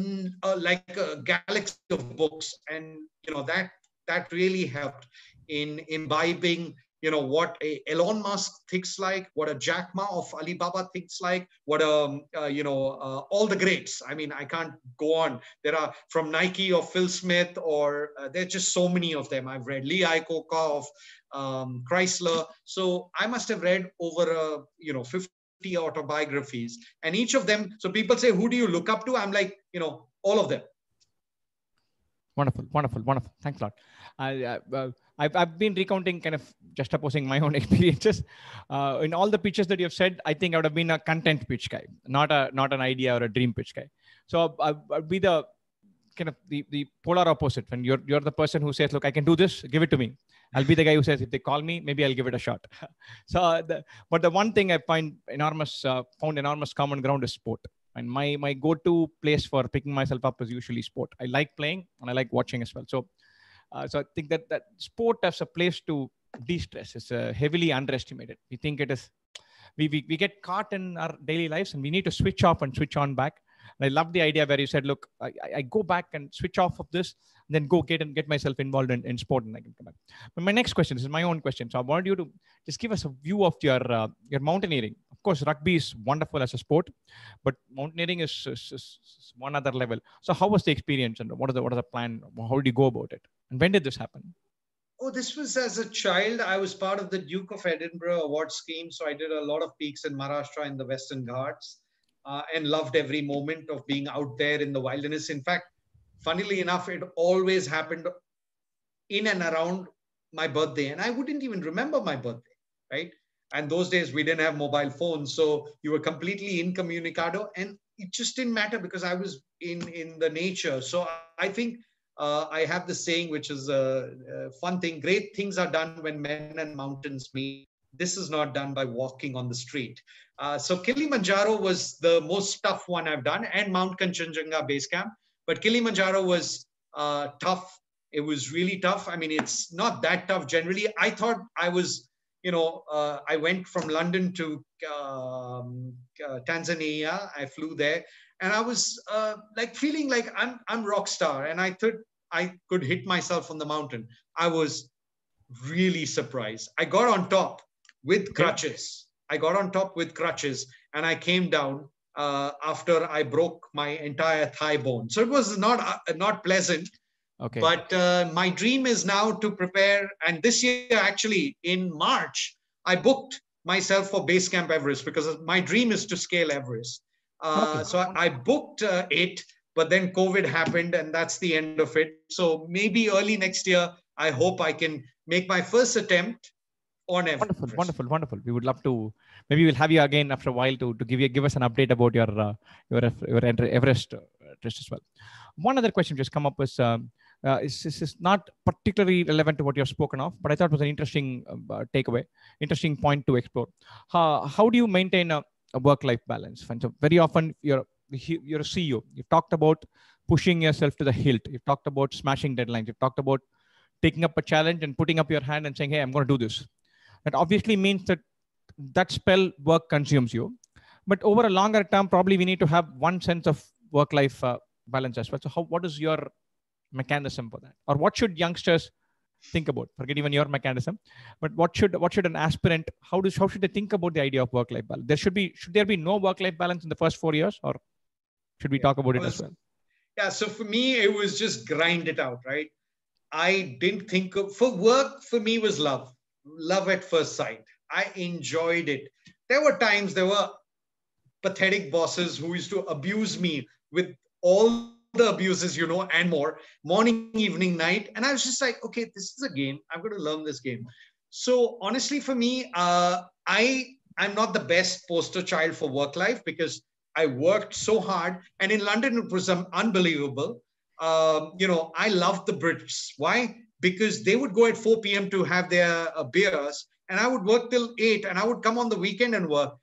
B: a, like a galaxy of books. And you know that that really helped in imbibing you know what a Elon Musk thinks like, what a Jack Ma of Alibaba thinks like, what a um, uh, you know uh, all the greats. I mean, I can't go on. There are from Nike or Phil Smith or uh, there's just so many of them. I've read Lee Iacocca of um, Chrysler. So I must have read over a you know 50 autobiographies, and each of them. So people say, who do you look up to? I'm like, you know, all of them.
A: Wonderful, wonderful, wonderful. Thanks a lot. I, uh, I've, I've been recounting kind of just opposing my own *laughs* experiences. Uh, in all the pitches that you've said, I think I would have been a content pitch guy, not a not an idea or a dream pitch guy. So I, would be the kind of the, the polar opposite. When you're you're the person who says, "Look, I can do this. Give it to me." I'll be the guy who says, "If they call me, maybe I'll give it a shot." *laughs* so, uh, the, but the one thing I find enormous uh, found enormous common ground is sport. And my my go-to place for picking myself up is usually sport. I like playing and I like watching as well. So uh, so I think that that sport as a place to de-stress is uh, heavily underestimated. We think it is, we, we, we get caught in our daily lives and we need to switch off and switch on back. And I love the idea where you said, look, I, I go back and switch off of this, then go get and get myself involved in, in sport and I can come back. But my next question this is my own question. So I want you to just give us a view of your uh, your mountaineering. Of course, rugby is wonderful as a sport, but mountaineering is, is, is one other level. So how was the experience and what is the what is the plan? How did you go about it? And when did this happen?
B: Oh, this was as a child. I was part of the Duke of Edinburgh award scheme. So I did a lot of peaks in Maharashtra in the Western Ghats uh, and loved every moment of being out there in the wilderness. In fact, funnily enough, it always happened in and around my birthday. And I wouldn't even remember my birthday, right? And those days we didn't have mobile phones. So you were completely incommunicado. And it just didn't matter because I was in, in the nature. So I think uh, I have the saying, which is a, a, fun thing great things are done when men and mountains meet. This is not done by walking on the street. Uh, so Kilimanjaro was the most tough one I've done, and Mount Kanchenjunga base camp. But Kilimanjaro was uh, tough. It was really tough. I mean, it's not that tough generally. I thought I was, you know, uh, I went from London to um, uh, Tanzania. I flew there and I was uh, like feeling like I'm I'm rock star, and I thought I could hit myself on the mountain. I was really surprised. I got on top with crutches. I got on top with crutches, and I came down uh, after I broke my entire thigh bone. So it was not uh, not pleasant. Okay. But uh, my dream is now to prepare, and this year actually in March I booked myself for base camp everest because my dream is to scale everest uh, okay. so I, I booked uh, it but then covid happened and that's the end of it so maybe early next year i hope i can make my first attempt on.
A: Wonderful, wonderful, wonderful. We would love to. Maybe we'll have you again after a while to, to give you give us an update about your uh, your your Everest uh, as well. One other question just come up was um, uh, is, is, is not particularly relevant to what you've spoken of, but I thought was an interesting uh, takeaway, interesting point to explore. How, how do you maintain a, a work-life balance? And so very often you're you're a CEO. You've talked about pushing yourself to the hilt. You've talked about smashing deadlines. You've talked about taking up a challenge and putting up your hand and saying, "Hey, I'm going to do this." That obviously means that that spell work consumes you. But over a longer term, probably we need to have one sense of work-life uh, balance as well. So, how what is your mechanism for that, or what should youngsters think about? Forget even your mechanism, but what should what should an aspirant how does how should they think about the idea of work-life balance? There should be should there be no work-life balance in the first four years, or should we yeah. talk about it as well?
B: Yeah. So for me, it was just grind it out, right? I didn't think of for work. For me, was love, love at first sight. I enjoyed it. There were times there were pathetic bosses who used to abuse me with all the abuses, you know, and more, morning, evening, night. And I was just like, okay, this is a game. I'm going to learn this game. So honestly, for me, uh, I I'm not the best poster child for work life because I worked so hard, and in London it was unbelievable. Um, you know, I love the Brits. Why? Because they would go at 4 p.m. to have their uh, beers, and I would work till 8, and I would come on the weekend and work.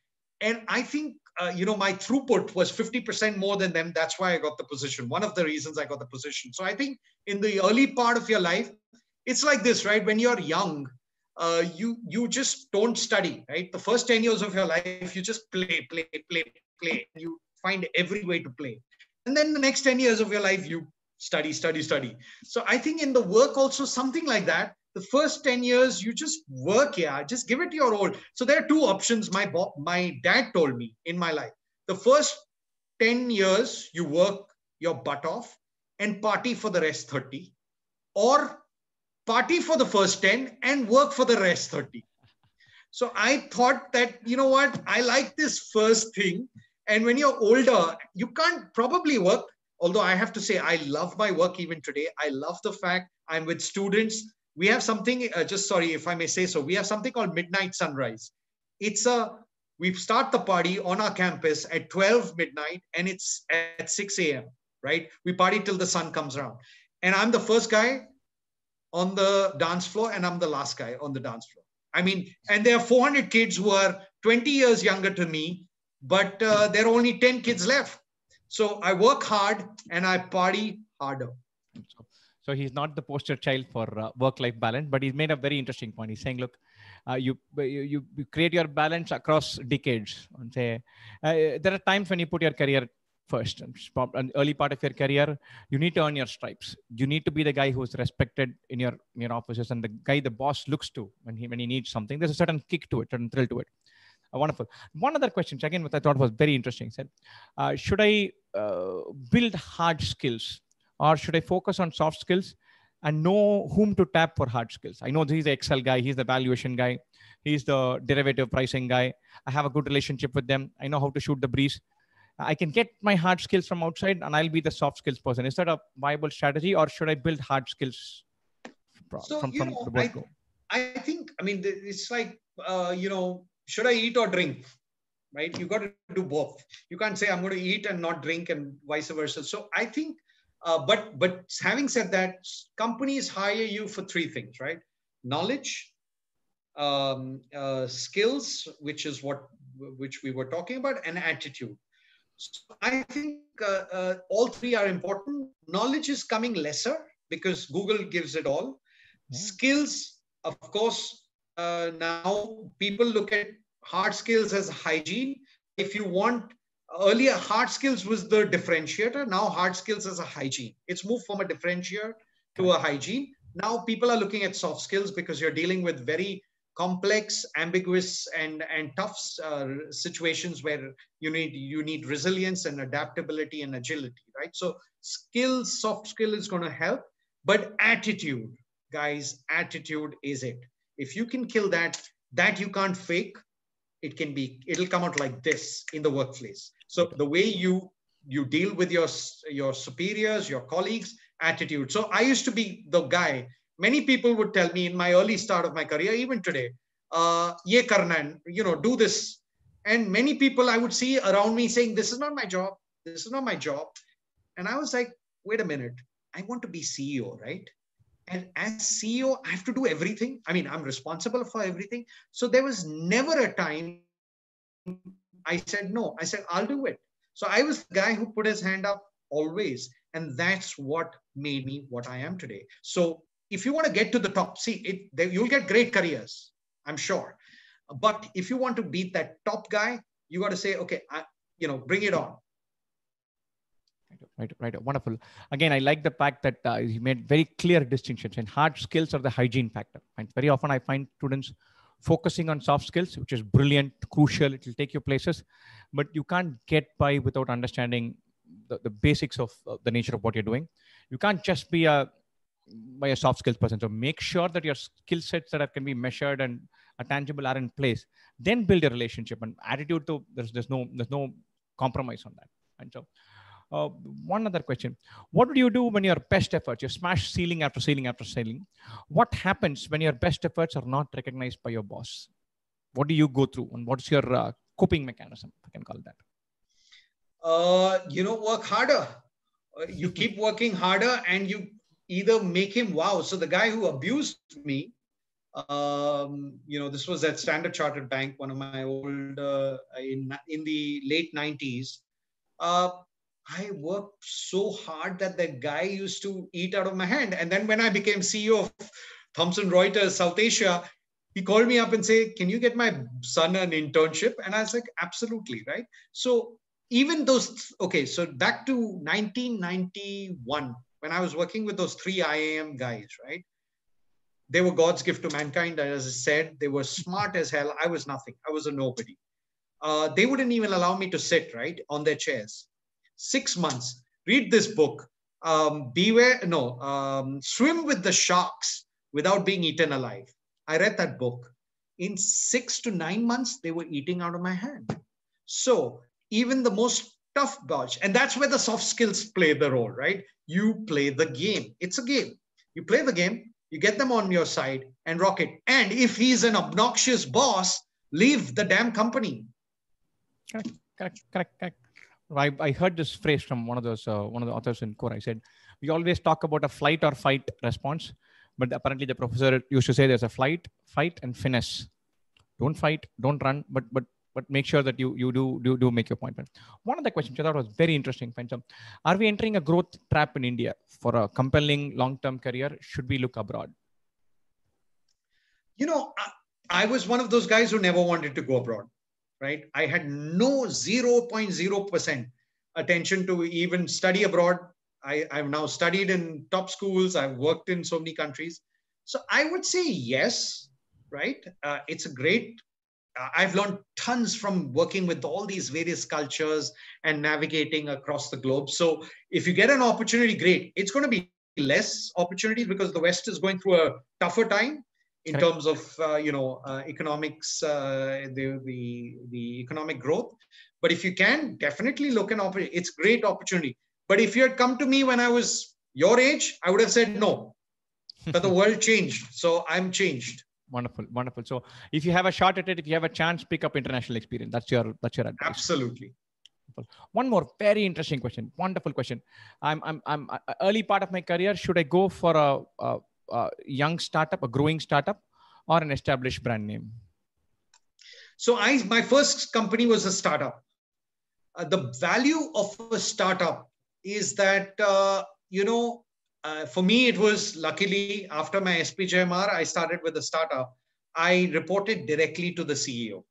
B: And I think uh, you know, my throughput was 50% more than them. That's why I got the position. One of the reasons I got the position. So I think in the early part of your life, it's like this, right? When you're young, uh, you you just don't study, right? The first 10 years of your life, you just play, play, play, play. You find every way to play. And then the next 10 years of your life, you study, study, study. So I think in the work also something like that the first 10 years you just work yeah just give it your all. So there are two options my my dad told me in my life. The first 10 years you work your butt off and party for the rest 30 or party for the first 10 and work for the rest 30 so i thought that you know what i like this first thing. And when you're older you can't probably work although i have to say i love my work even today i love the fact i'm with students we have something, uh, just sorry if I may say so, we have something called Midnight Sunrise. It's a, we start the party on our campus at 12 midnight and it's at 6 a.m., right? We party till the sun comes around. And I'm the first guy on the dance floor and I'm the last guy on the dance floor. I mean, and there are 400 kids who are 20 years younger to me, but uh, there are only 10 kids left. So I work hard and I party harder.
A: So he's not the poster child for uh, work-life balance, but he's made a very interesting point. He's saying, look, uh, you, you, you create your balance across decades. And say uh, there are times when you put your career first, an early part of your career, you need to earn your stripes. You need to be the guy who's respected in your in your offices and the guy the boss looks to when he when he needs something. There's a certain kick to it, certain thrill to it. Wonderful. One other question, again, what I thought was very interesting. Said, uh, should I uh, build hard skills or should I focus on soft skills and know whom to tap for hard skills? I know he's the Excel guy, he's the valuation guy, he's the derivative pricing guy. I have a good relationship with them. I know how to shoot the breeze. I can get my hard skills from outside and I'll be the soft skills person. Is that a viable strategy or should I build hard skills
B: so, from, from know, the I, I think, I mean, it's like, uh, you know, should I eat or drink? Right? You got to do both. You can't say I'm going to eat and not drink and vice versa. So I think uh, but but having said that, companies hire you for three things, right? Knowledge, um, uh, skills, which is what which we were talking about, and attitude. So I think uh, uh, all three are important. Knowledge is coming lesser because Google gives it all. Yeah. Skills, of course, uh, now people look at hard skills as hygiene. If you want earlier hard skills was the differentiator. Now hard skills is a hygiene. It's moved from a differentiator to a hygiene. Now people are looking at soft skills because you're dealing with very complex ambiguous and and tough uh, situations where you need you need resilience and adaptability and agility right? So skills soft skill is going to help but attitude guys attitude is it if you can kill that that you can't fake it can be it'll come out like this in the workplace. So the way you you deal with your your superiors your colleagues attitude. So i used to be the guy. Many people would tell me in my early start of my career even today uh ye karna you know do this. And many people i would see around me saying this is not my job. This is not my job. And i was like wait a minute. I want to be ceo right and as ceo i have to do everything. I mean i'm responsible for everything. So there was never a time i said no. I said i'll do it. So i was the guy who put his hand up always. And that's what made me what i am today. So if you want to get to the top see it you'll get great careers i'm sure. But if you want to beat that top guy you got to say okay I, you know bring it on
A: right right wonderful. Again i like the fact that uh, you made very clear distinctions and hard skills are the hygiene factor. And very often i find students focusing on soft skills which is brilliant crucial it will take you places but you can't get by without understanding the, the basics of uh, the nature of what you're doing. You can't just be a by a soft skills person. So make sure that your skill sets that are, can be measured and are tangible are in place. Then build a relationship and attitude to there's there's no there's no compromise on that. And so uh, one other question. What would you do when your best efforts, you smash ceiling after ceiling after ceiling? What happens when your best efforts are not recognized by your boss? What do you go through and what's your uh, coping mechanism, I can call that?
B: Uh, you know, work harder. Uh, you keep working harder and you either make him wow. So the guy who abused me, um, you know, this was at Standard Chartered Bank, one of my old, uh, in, in the late 90s. Uh, I worked so hard that the guy used to eat out of my hand. And then when I became CEO of Thomson Reuters South Asia, he called me up and said, Can you get my son an internship? And I was like, Absolutely, right? So even those, okay, so back to 1991, when I was working with those three IIM guys, right? They were God's gift to mankind. As I said, they were smart as hell. I was nothing. I was a nobody. Uh, they wouldn't even allow me to sit, right, on their chairs six months. Read this book. Um, beware, no, um, swim with the sharks without being eaten alive. I read that book. In six to nine months, they were eating out of my hand. So even the most tough batch, and that's where the soft skills play the role, right? You play the game. It's a game. You play the game, you get them on your side and rock it. And if he's an obnoxious boss, leave the damn company.
A: Correct, correct, correct, correct. I, I heard this phrase from one of those uh, one of the authors in core. I said we always talk about a flight or fight response, but apparently the professor used to say there's a flight, fight, and finesse. Don't fight, don't run, but but but make sure that you you do do do make your point. One of the questions I thought was very interesting. So, are we entering a growth trap in India for a compelling long-term career? Should we look abroad?
B: You know, I, I was one of those guys who never wanted to go abroad right? I had no 0.0% attention to even study abroad. I, I've now studied in top schools. I've worked in so many countries. So I would say yes, right? Uh, it's a great, uh, I've learned tons from working with all these various cultures and navigating across the globe. So if you get an opportunity, great. It's going to be less opportunities because the West is going through a tougher time in Correct. terms of uh, you know uh, economics, uh, the, the the economic growth. But if you can, definitely look an opportunity. It's great opportunity. But if you had come to me when I was your age, I would have said no. *laughs* but the world changed, so I'm changed.
A: Wonderful, wonderful. So if you have a shot at it, if you have a chance, pick up international experience. That's your that's your advice.
B: Absolutely.
A: One more very interesting question. Wonderful question. I'm I'm I'm uh, early part of my career. Should I go for a, a a young startup, a growing startup, or an established brand name?
B: So I, my first company was a startup. Uh, the value of a startup is that uh, you know, uh, for me it was luckily after my SPJIMR, I started with a startup. I reported directly to the CEO,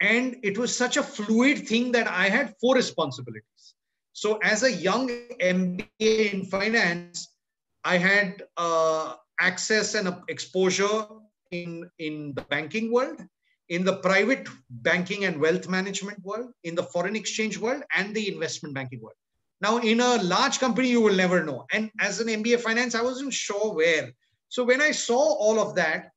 B: and it was such a fluid thing that I had four responsibilities. So as a young MBA in finance, I had uh, access and exposure in, in the banking world, in the private banking and wealth management world, in the foreign exchange world, and the investment banking world. Now, in a large company, you will never know. And as an MBA finance, I wasn't sure where. So when I saw all of that,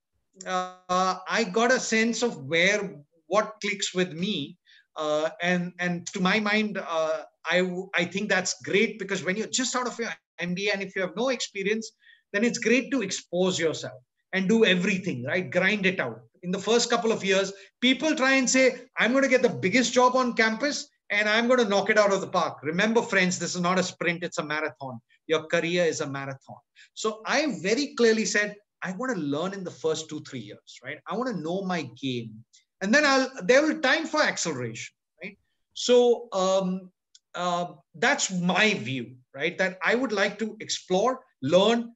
B: uh, I got a sense of where what clicks with me. Uh, and and to my mind, uh, I I think that's great because when you're just out of your MBA and if you have no experience, then it's great to expose yourself and do everything, right? Grind it out. In the first couple of years, people try and say, I'm going to get the biggest job on campus and I'm going to knock it out of the park. Remember, friends, this is not a sprint, it's a marathon. Your career is a marathon. So I very clearly said, I want to learn in the first two, three years, right? I want to know my game. And then I'll there will time for acceleration, right? So um, uh, that's my view, right? That I would like to explore, learn,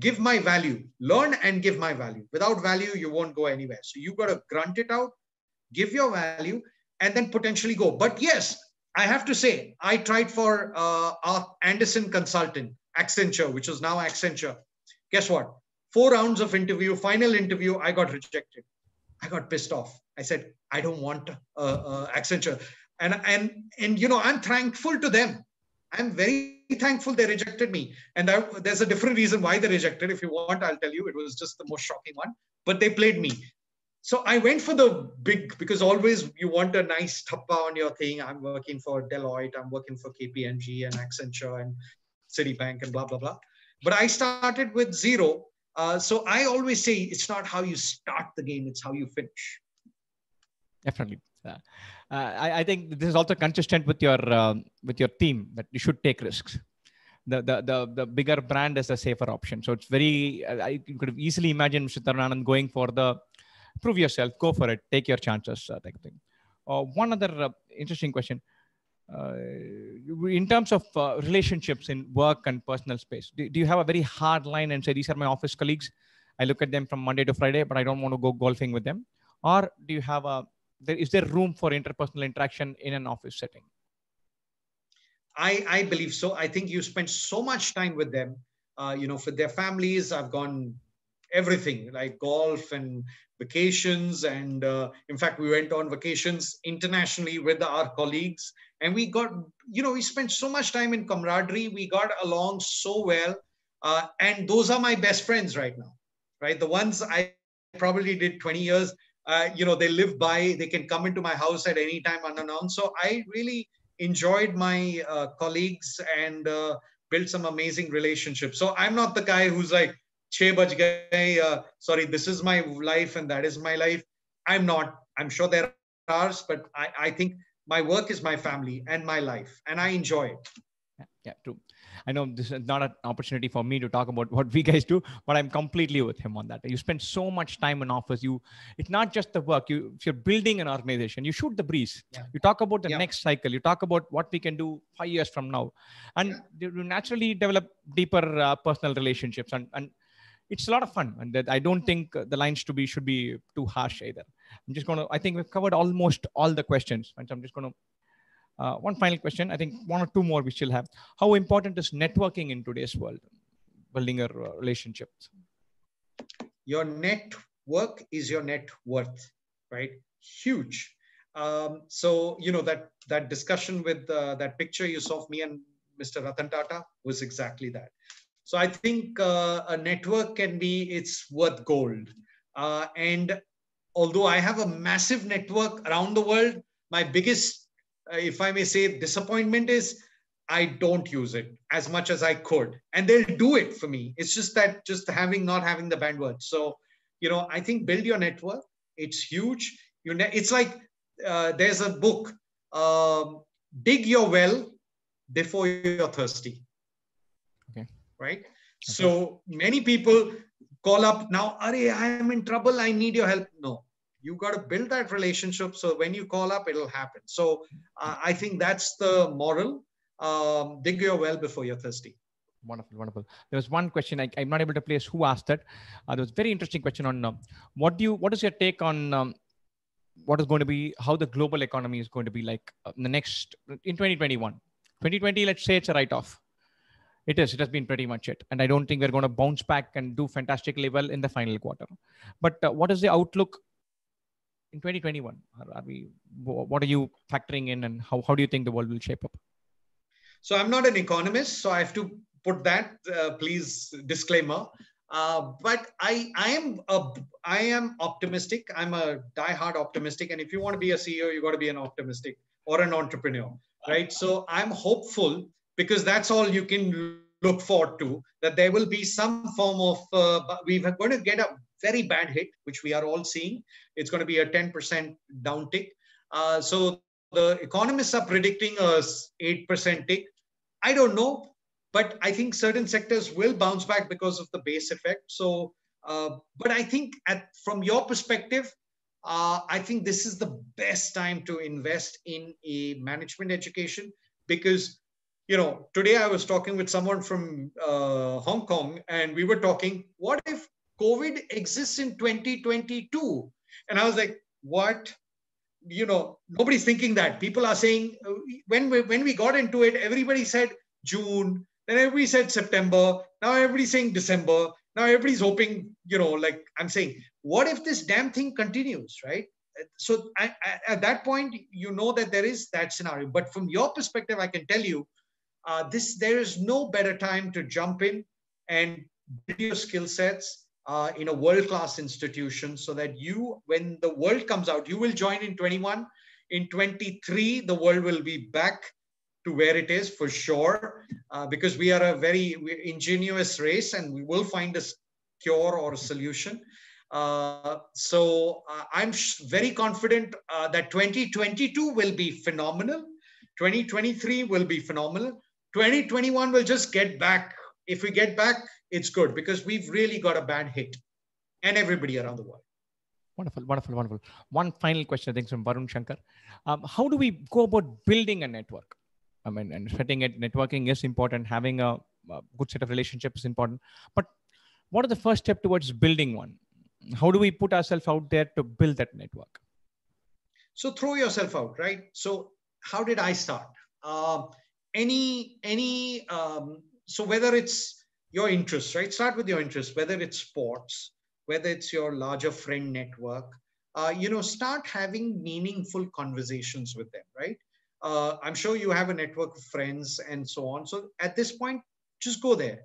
B: give my value, learn and give my value. Without value, you won't go anywhere. So you got to grunt it out, give your value, and then potentially go. But yes, I have to say, I tried for uh, our Andersen consultant, Accenture, which is now Accenture. Guess what? Four rounds of interview, final interview, I got rejected. I got pissed off. I said, I don't want uh, uh, Accenture. And, and, and, you know, I'm thankful to them. I'm very thankful they rejected me. And I, there's a different reason why they rejected. If you want, I'll tell you. It was just the most shocking one. But they played me. So I went for the big because always you want a nice thappa on your thing. I'm working for Deloitte. I'm working for KPMG and Accenture and Citibank and blah blah blah. But I started with zero. Uh, so I always say it's not how you start the game; it's how you finish.
A: Definitely. Uh, I, I, think this is also consistent with your um, with your team that you should take risks. The, the the the bigger brand is a safer option. So it's very I could easily imagine Mr. Tarun Anand going for the prove yourself, go for it, take your chances uh, type of thing. Uh, one other uh, interesting question. Uh, in terms of uh, relationships in work and personal space, do, do you have a very hard line and say, these are my office colleagues? I look at them from Monday to Friday, but I don't want to go golfing with them. Or do you have a, there, is there room for interpersonal interaction in an office setting?
B: I, I believe so. I think you spend so much time with them. Uh, you know, for their families, I've gone everything like golf and vacations and uh, in fact we went on vacations internationally with our colleagues and we got you know we spent so much time in camaraderie we got along so well uh, and those are my best friends right now right the ones i probably did 20 years uh, you know, they live by, they can come into my house at any time unannounced. So I really enjoyed my uh, colleagues and uh, built some amazing relationships. So I'm not the guy who's like, che baj gaye, uh, sorry, this is my life and that is my life. I'm not. I'm sure there are ours, but I, I think my work is my family and my life, and I enjoy it.
A: Yeah, yeah true. I know this is not an opportunity for me to talk about what we guys do, but I'm completely with him on that. You spend so much time in office. You, it's not just the work. You, if you're building an organization, you shoot the breeze. Yeah. You talk about the yeah. next cycle. You talk about what we can do five years from now, and yeah. you naturally develop deeper uh, personal relationships. And and it's a lot of fun and that i don't think the lines to be should be too harsh either i'm just going to i think we've covered almost all the questions and so i'm just going to uh, one final question. I think one or two more we still have. How important is networking in today's world building your uh, relationships?
B: Your network is your net worth right? Huge. Um, so you know that that discussion with uh, that picture you saw of me and mr ratan tata was exactly that. So I think uh, a network can be, it's worth gold. Uh, and although I have a massive network around the world, my biggest, if I may say, disappointment is I don't use it as much as I could. And they'll do it for me. It's just that just having, not having the bandwidth. So, you know, I think build your network. It's huge. You ne- it's like uh, there's a book, um, dig your well before you're thirsty Okay. right? Okay. So many people call up now, Are I am in trouble. I need your help. No, you got to build that relationship. So when you call up, it'll happen. So uh, I think that's the moral. Um, dig your well before you're thirsty.
A: Wonderful, wonderful. There was one question I, am not able to place who asked it. Uh, there was very interesting question on uh, what do you, what is your take on um, what is going to be, how the global economy is going to be like uh, in the next, in 2021? 2020, let's say it's a write off. It is. It has been pretty much it. And I don't think we're going to bounce back and do fantastically well in the final quarter. But uh, what is the outlook in 2021? Are, are, we? What are you factoring in, and how, how do you think the world will shape up?
B: So I'm not an economist, so I have to put that uh, please disclaimer. Uh, but I, I am a, I am optimistic. I'm a diehard optimistic, and if you want to be a CEO, you got to be an optimistic or an entrepreneur, right? So I'm hopeful because that's all you can look forward to. That there will be some form of uh, we're going to get a very bad hit, which we are all seeing. It's going to be a 10% downtick. Uh, so the economists are predicting a 8% tick. I don't know but I think certain sectors will bounce back because of the base effect. So, uh, but I think at from your perspective, uh, I think this is the best time to invest in a management education because, you know, today I was talking with someone from uh, Hong Kong and we were talking, what if COVID exists in 2022? And I was like, what? You know, nobody's thinking that. People are saying uh, when we, when we got into it, everybody said June, then everybody said September. Now everybody's saying December. Now everybody's hoping, you know, like I'm saying, what if this damn thing continues, right? So I, I, at that point, you know that there is that scenario. But from your perspective, I can tell you, uh, this there is no better time to jump in and build your skill sets uh, in a world-class institution, so that you, when the world comes out, you will join in 21. In 23, the world will be back to where it is for sure, uh, because we are a very ingenious race and we will find a cure or a solution. Uh, so uh, I'm very confident uh, that 2022 will be phenomenal. 2023 will be phenomenal. 2021 will just get back. If we get back, it's good because we've really got a bad hit and everybody around the world.
A: Wonderful, wonderful, wonderful. One final question, I think, from Varun Shankar. Um, how do we go about building a network? I mean, and setting it, networking is important. Having a, a good set of relationships is important. But what are the first step towards building one? How do we put ourselves out there to build that network?
B: So throw yourself out, right? So how did I start? Uh, any any um, so whether it's your interest, right? Start with your interest. Whether it's sports, whether it's your larger friend network, uh, you know, start having meaningful conversations with them, right? uh, i'm sure you have a network of friends and so on so at this point just go there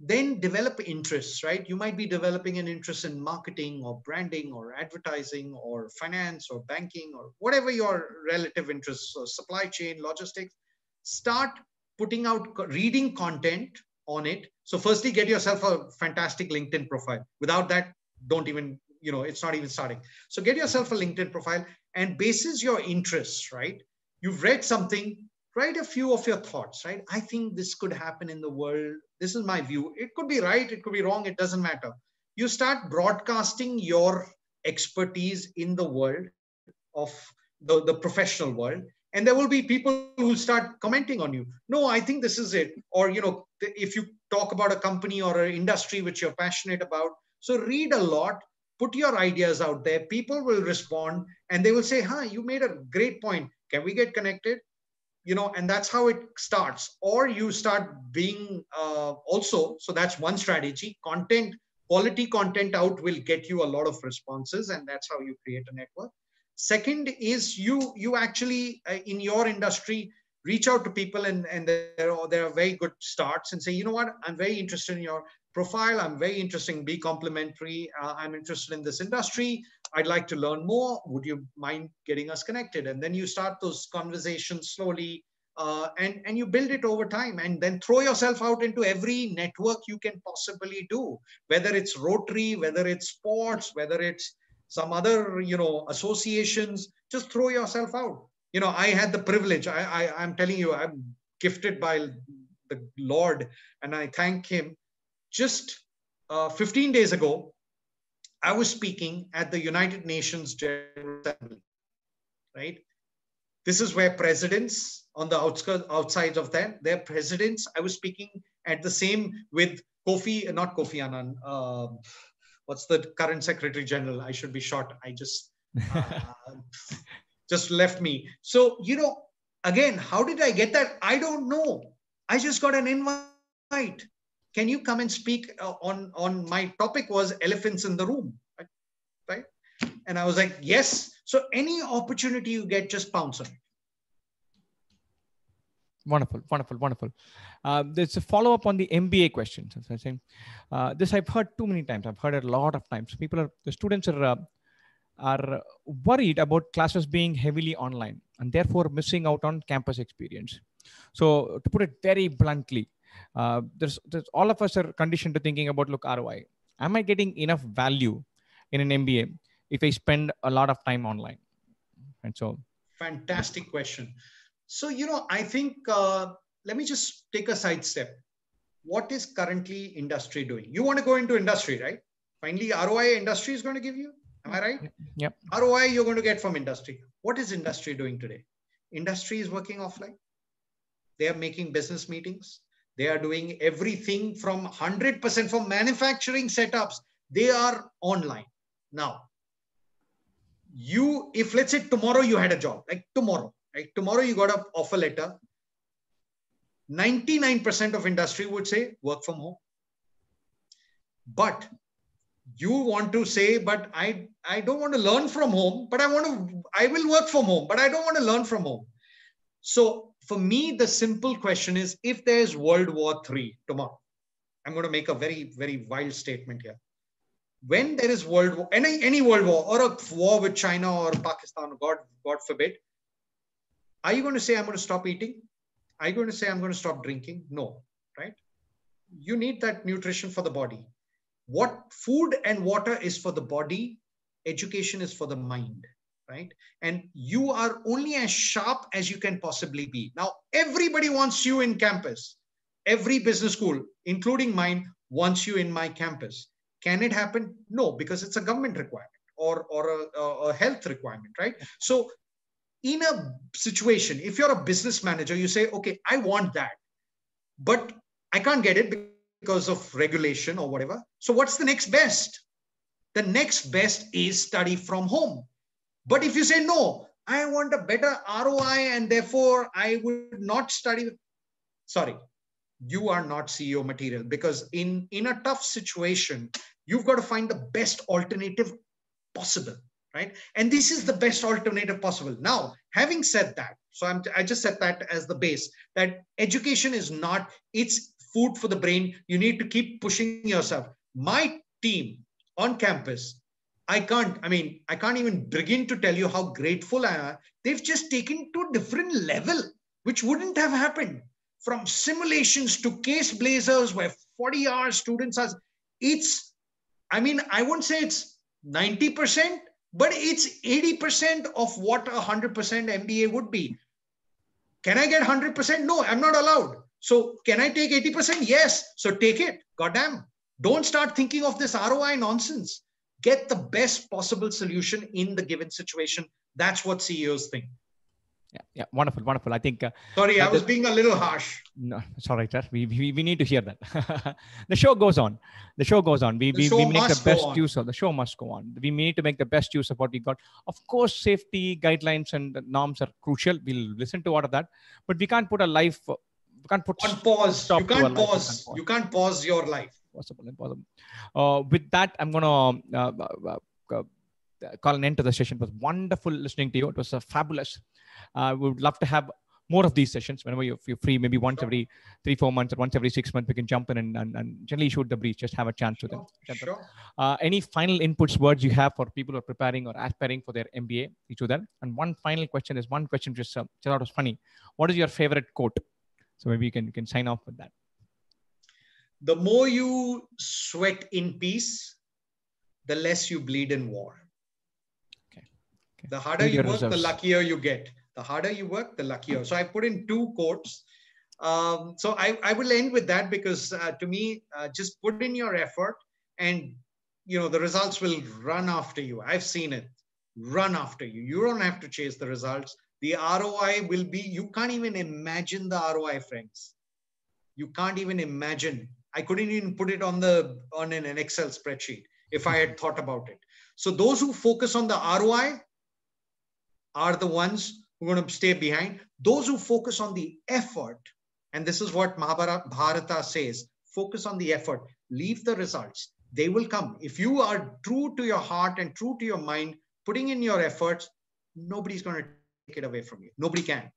B: then develop interests right you might be developing an interest in marketing or branding or advertising or finance or banking or whatever your relative interests or supply chain logistics start putting out reading content on it so firstly get yourself a fantastic linkedin profile without that don't even you know it's not even starting so get yourself a linkedin profile and bases your interests right you've read something, write a few of your thoughts, right? I think this could happen in the world. This is my view. It could be right, it could be wrong, it doesn't matter. You start broadcasting your expertise in the world of the, the professional world. And there will be people who start commenting on you. No, I think this is it. Or, you know, if you talk about a company or an industry which you're passionate about, so read a lot, put your ideas out there. People will respond and they will say, huh, you made a great point can we get connected you know and that's how it starts or you start being uh, also so that's one strategy content quality content out will get you a lot of responses and that's how you create a network second is you you actually uh, in your industry reach out to people and and there are, there are very good starts and say you know what i'm very interested in your profile i'm very interested in be complimentary uh, i'm interested in this industry I'd like to learn more. Would you mind getting us connected? And then you start those conversations slowly uh, and, and you build it over time and then throw yourself out into every network you can possibly do, whether it's Rotary, whether it's sports, whether it's some other, you know, associations, just throw yourself out. You know, I had the privilege, I, I, I'm telling you, I'm gifted by the Lord and I thank him. Just uh, 15 days ago, I was speaking at the United Nations General Assembly, right? This is where presidents on the outskirts, outsides of that, their presidents. I was speaking at the same with Kofi, not Kofi Annan. Uh, what's the current Secretary General? I should be short. I just *laughs* uh, just left me. So you know, again, how did I get that? I don't know. I just got an invite can you come and speak uh, on on my topic was elephants in the room right? right and i was like yes so any opportunity you get just pounce on it
A: Wonderful, wonderful, wonderful. Uh, there's a follow up on the MBA question. So I'm saying, uh, this I've heard too many times. I've heard it a lot of times. People are the students are uh, are worried about classes being heavily online and therefore missing out on campus experience. So to put it very bluntly, uh, there's, there's all of us are conditioned to thinking about look ROI. Am I getting enough value in an MBA if I spend a lot of time online? And so,
B: fantastic question. So you know, I think uh, let me just take a side step. What is currently industry doing? You want to go into industry, right? Finally, ROI industry is going to give you. Am I right?
A: Yep.
B: ROI you're going to get from industry. What is industry doing today? Industry is working offline. They are making business meetings. They are doing everything from 100% from manufacturing setups. They are online. Now, you, if let's say tomorrow you had a job, like tomorrow, right? Tomorrow you got an offer letter. 99% of industry would say work from home. But you want to say, but I, I don't want to learn from home, but I want to, I will work from home, but I don't want to learn from home. So for me, the simple question is if there's World War III tomorrow, I'm going to make a very, very wild statement here. When there is World War, any, any World War or a war with China or Pakistan, God, God forbid, are you going to say, I'm going to stop eating? Are you going to say, I'm going to stop drinking? No, right? You need that nutrition for the body. What food and water is for the body, education is for the mind right? And you are only as sharp as you can possibly be. Now, everybody wants you in campus. Every business school, including mine, wants you in my campus. Can it happen? No, because it's a government requirement or, or a, a health requirement, right? So in a situation, if you're a business manager, you say, okay, I want that, but I can't get it because of regulation or whatever. So what's the next best? The next best is study from home but if you say, no, I want a better ROI and therefore I would not study, sorry, you are not CEO material because in, in a tough situation, you've got to find the best alternative possible, right? And this is the best alternative possible. Now, having said that, so I'm, I just set that as the base that education is not, it's food for the brain. You need to keep pushing yourself. My team on campus I can't, I mean, I can't even begin to tell you how grateful I am. They've just taken to a different level, which wouldn't have happened. From simulations to case blazers where 40 hours students are, it's, I mean, I won't say it's 90%, but it's 80% of what a 100% MBA would be. Can I get 100%? No, I'm not allowed. So can I take 80%? Yes. So take it. Goddamn. Don't start thinking of this ROI nonsense get the best possible solution in the given situation. That's what CEOs think.
A: Yeah, yeah, wonderful, wonderful. I think. Uh,
B: Sorry, I was being a little harsh.
A: No, right, sir. We, we, we need to hear that. *laughs* the show goes on. The show goes on. We, we, we make the best use of the show must go on. We need to make the best use of what we got. Of course, safety guidelines and norms are crucial. We'll listen to all of that, but we can't put a life. We can't put
B: on pause. You can't pause. You can't pause your life
A: possible, impossible. Uh, with that, I'm going to uh, uh, uh, call an end to the session. It was wonderful listening to you. It was a fabulous. We would love to have more of these sessions whenever you're, you're free, maybe once every three, four months or once every six months, we can jump in and, and, and generally shoot the breeze, just have a chance sure. with them.
B: Sure.
A: Uh, any final inputs, words you have for people who are preparing or aspiring for their MBA, each of them? And one final question is one question just uh, thought was funny. What is your favorite quote? So maybe you can, you can sign off with that
B: the more you sweat in peace, the less you bleed in war. Okay. okay. The harder you work, the luckier you get. The harder you work, the luckier. So I put in two quotes. Um, so I, I will end with that because uh, to me, uh, just put in your effort and you know the results will run after you. I've seen it run after you. You don't have to chase the results. The ROI will be, you can't even imagine the ROI, friends. You can't even imagine I couldn't even put it on the on an Excel spreadsheet if I had thought about it. So those who focus on the ROI are the ones who are going to stay behind. Those who focus on the effort, and this is what Mahabharata says, focus on the effort, leave the results. They will come. If you are true to your heart and true to your mind, putting in your efforts, nobody's going to take it away from you. Nobody can.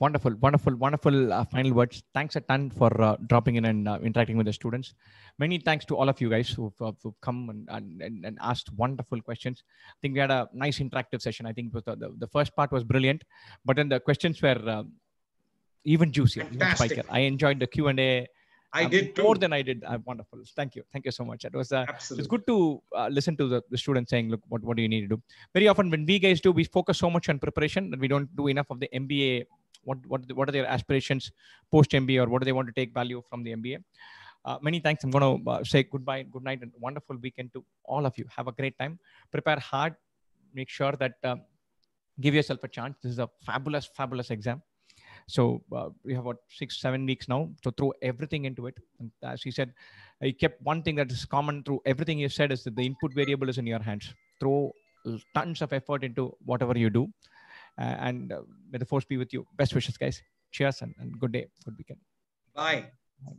A: Wonderful, wonderful, wonderful uh, final words. Thanks a ton for uh, dropping in and uh, interacting with the students. Many thanks to all of you guys who've, uh, who've come and, and, and, asked wonderful questions. I think we had a nice interactive session. I think the, the, the first part was brilliant, but then the questions were uh, even juicier,
B: Fantastic.
A: even spikier. I enjoyed the Q&A.
B: I
A: um,
B: did too.
A: more than I did. Uh, wonderful. Thank you. Thank you so much. It was uh,
B: Absolutely.
A: it's good to uh, listen to the, the students saying, look, what, what do you need to do? Very often when we guys do, we focus so much on preparation that we don't do enough of the MBA. What, what, what are their aspirations post MBA or what do they want to take value from the MBA? Uh, many thanks. I'm going to uh, say goodbye, good night, and wonderful weekend to all of you. Have a great time. Prepare hard. Make sure that um, give yourself a chance. This is a fabulous, fabulous exam. So uh, we have about six, seven weeks now to throw everything into it. And as he said, he kept one thing that is common through everything he said is that the input variable is in your hands. Throw tons of effort into whatever you do. Uh, and uh, may the force be with you. Best wishes, guys. Cheers and, and good day, good weekend.
B: Bye.
A: Bye.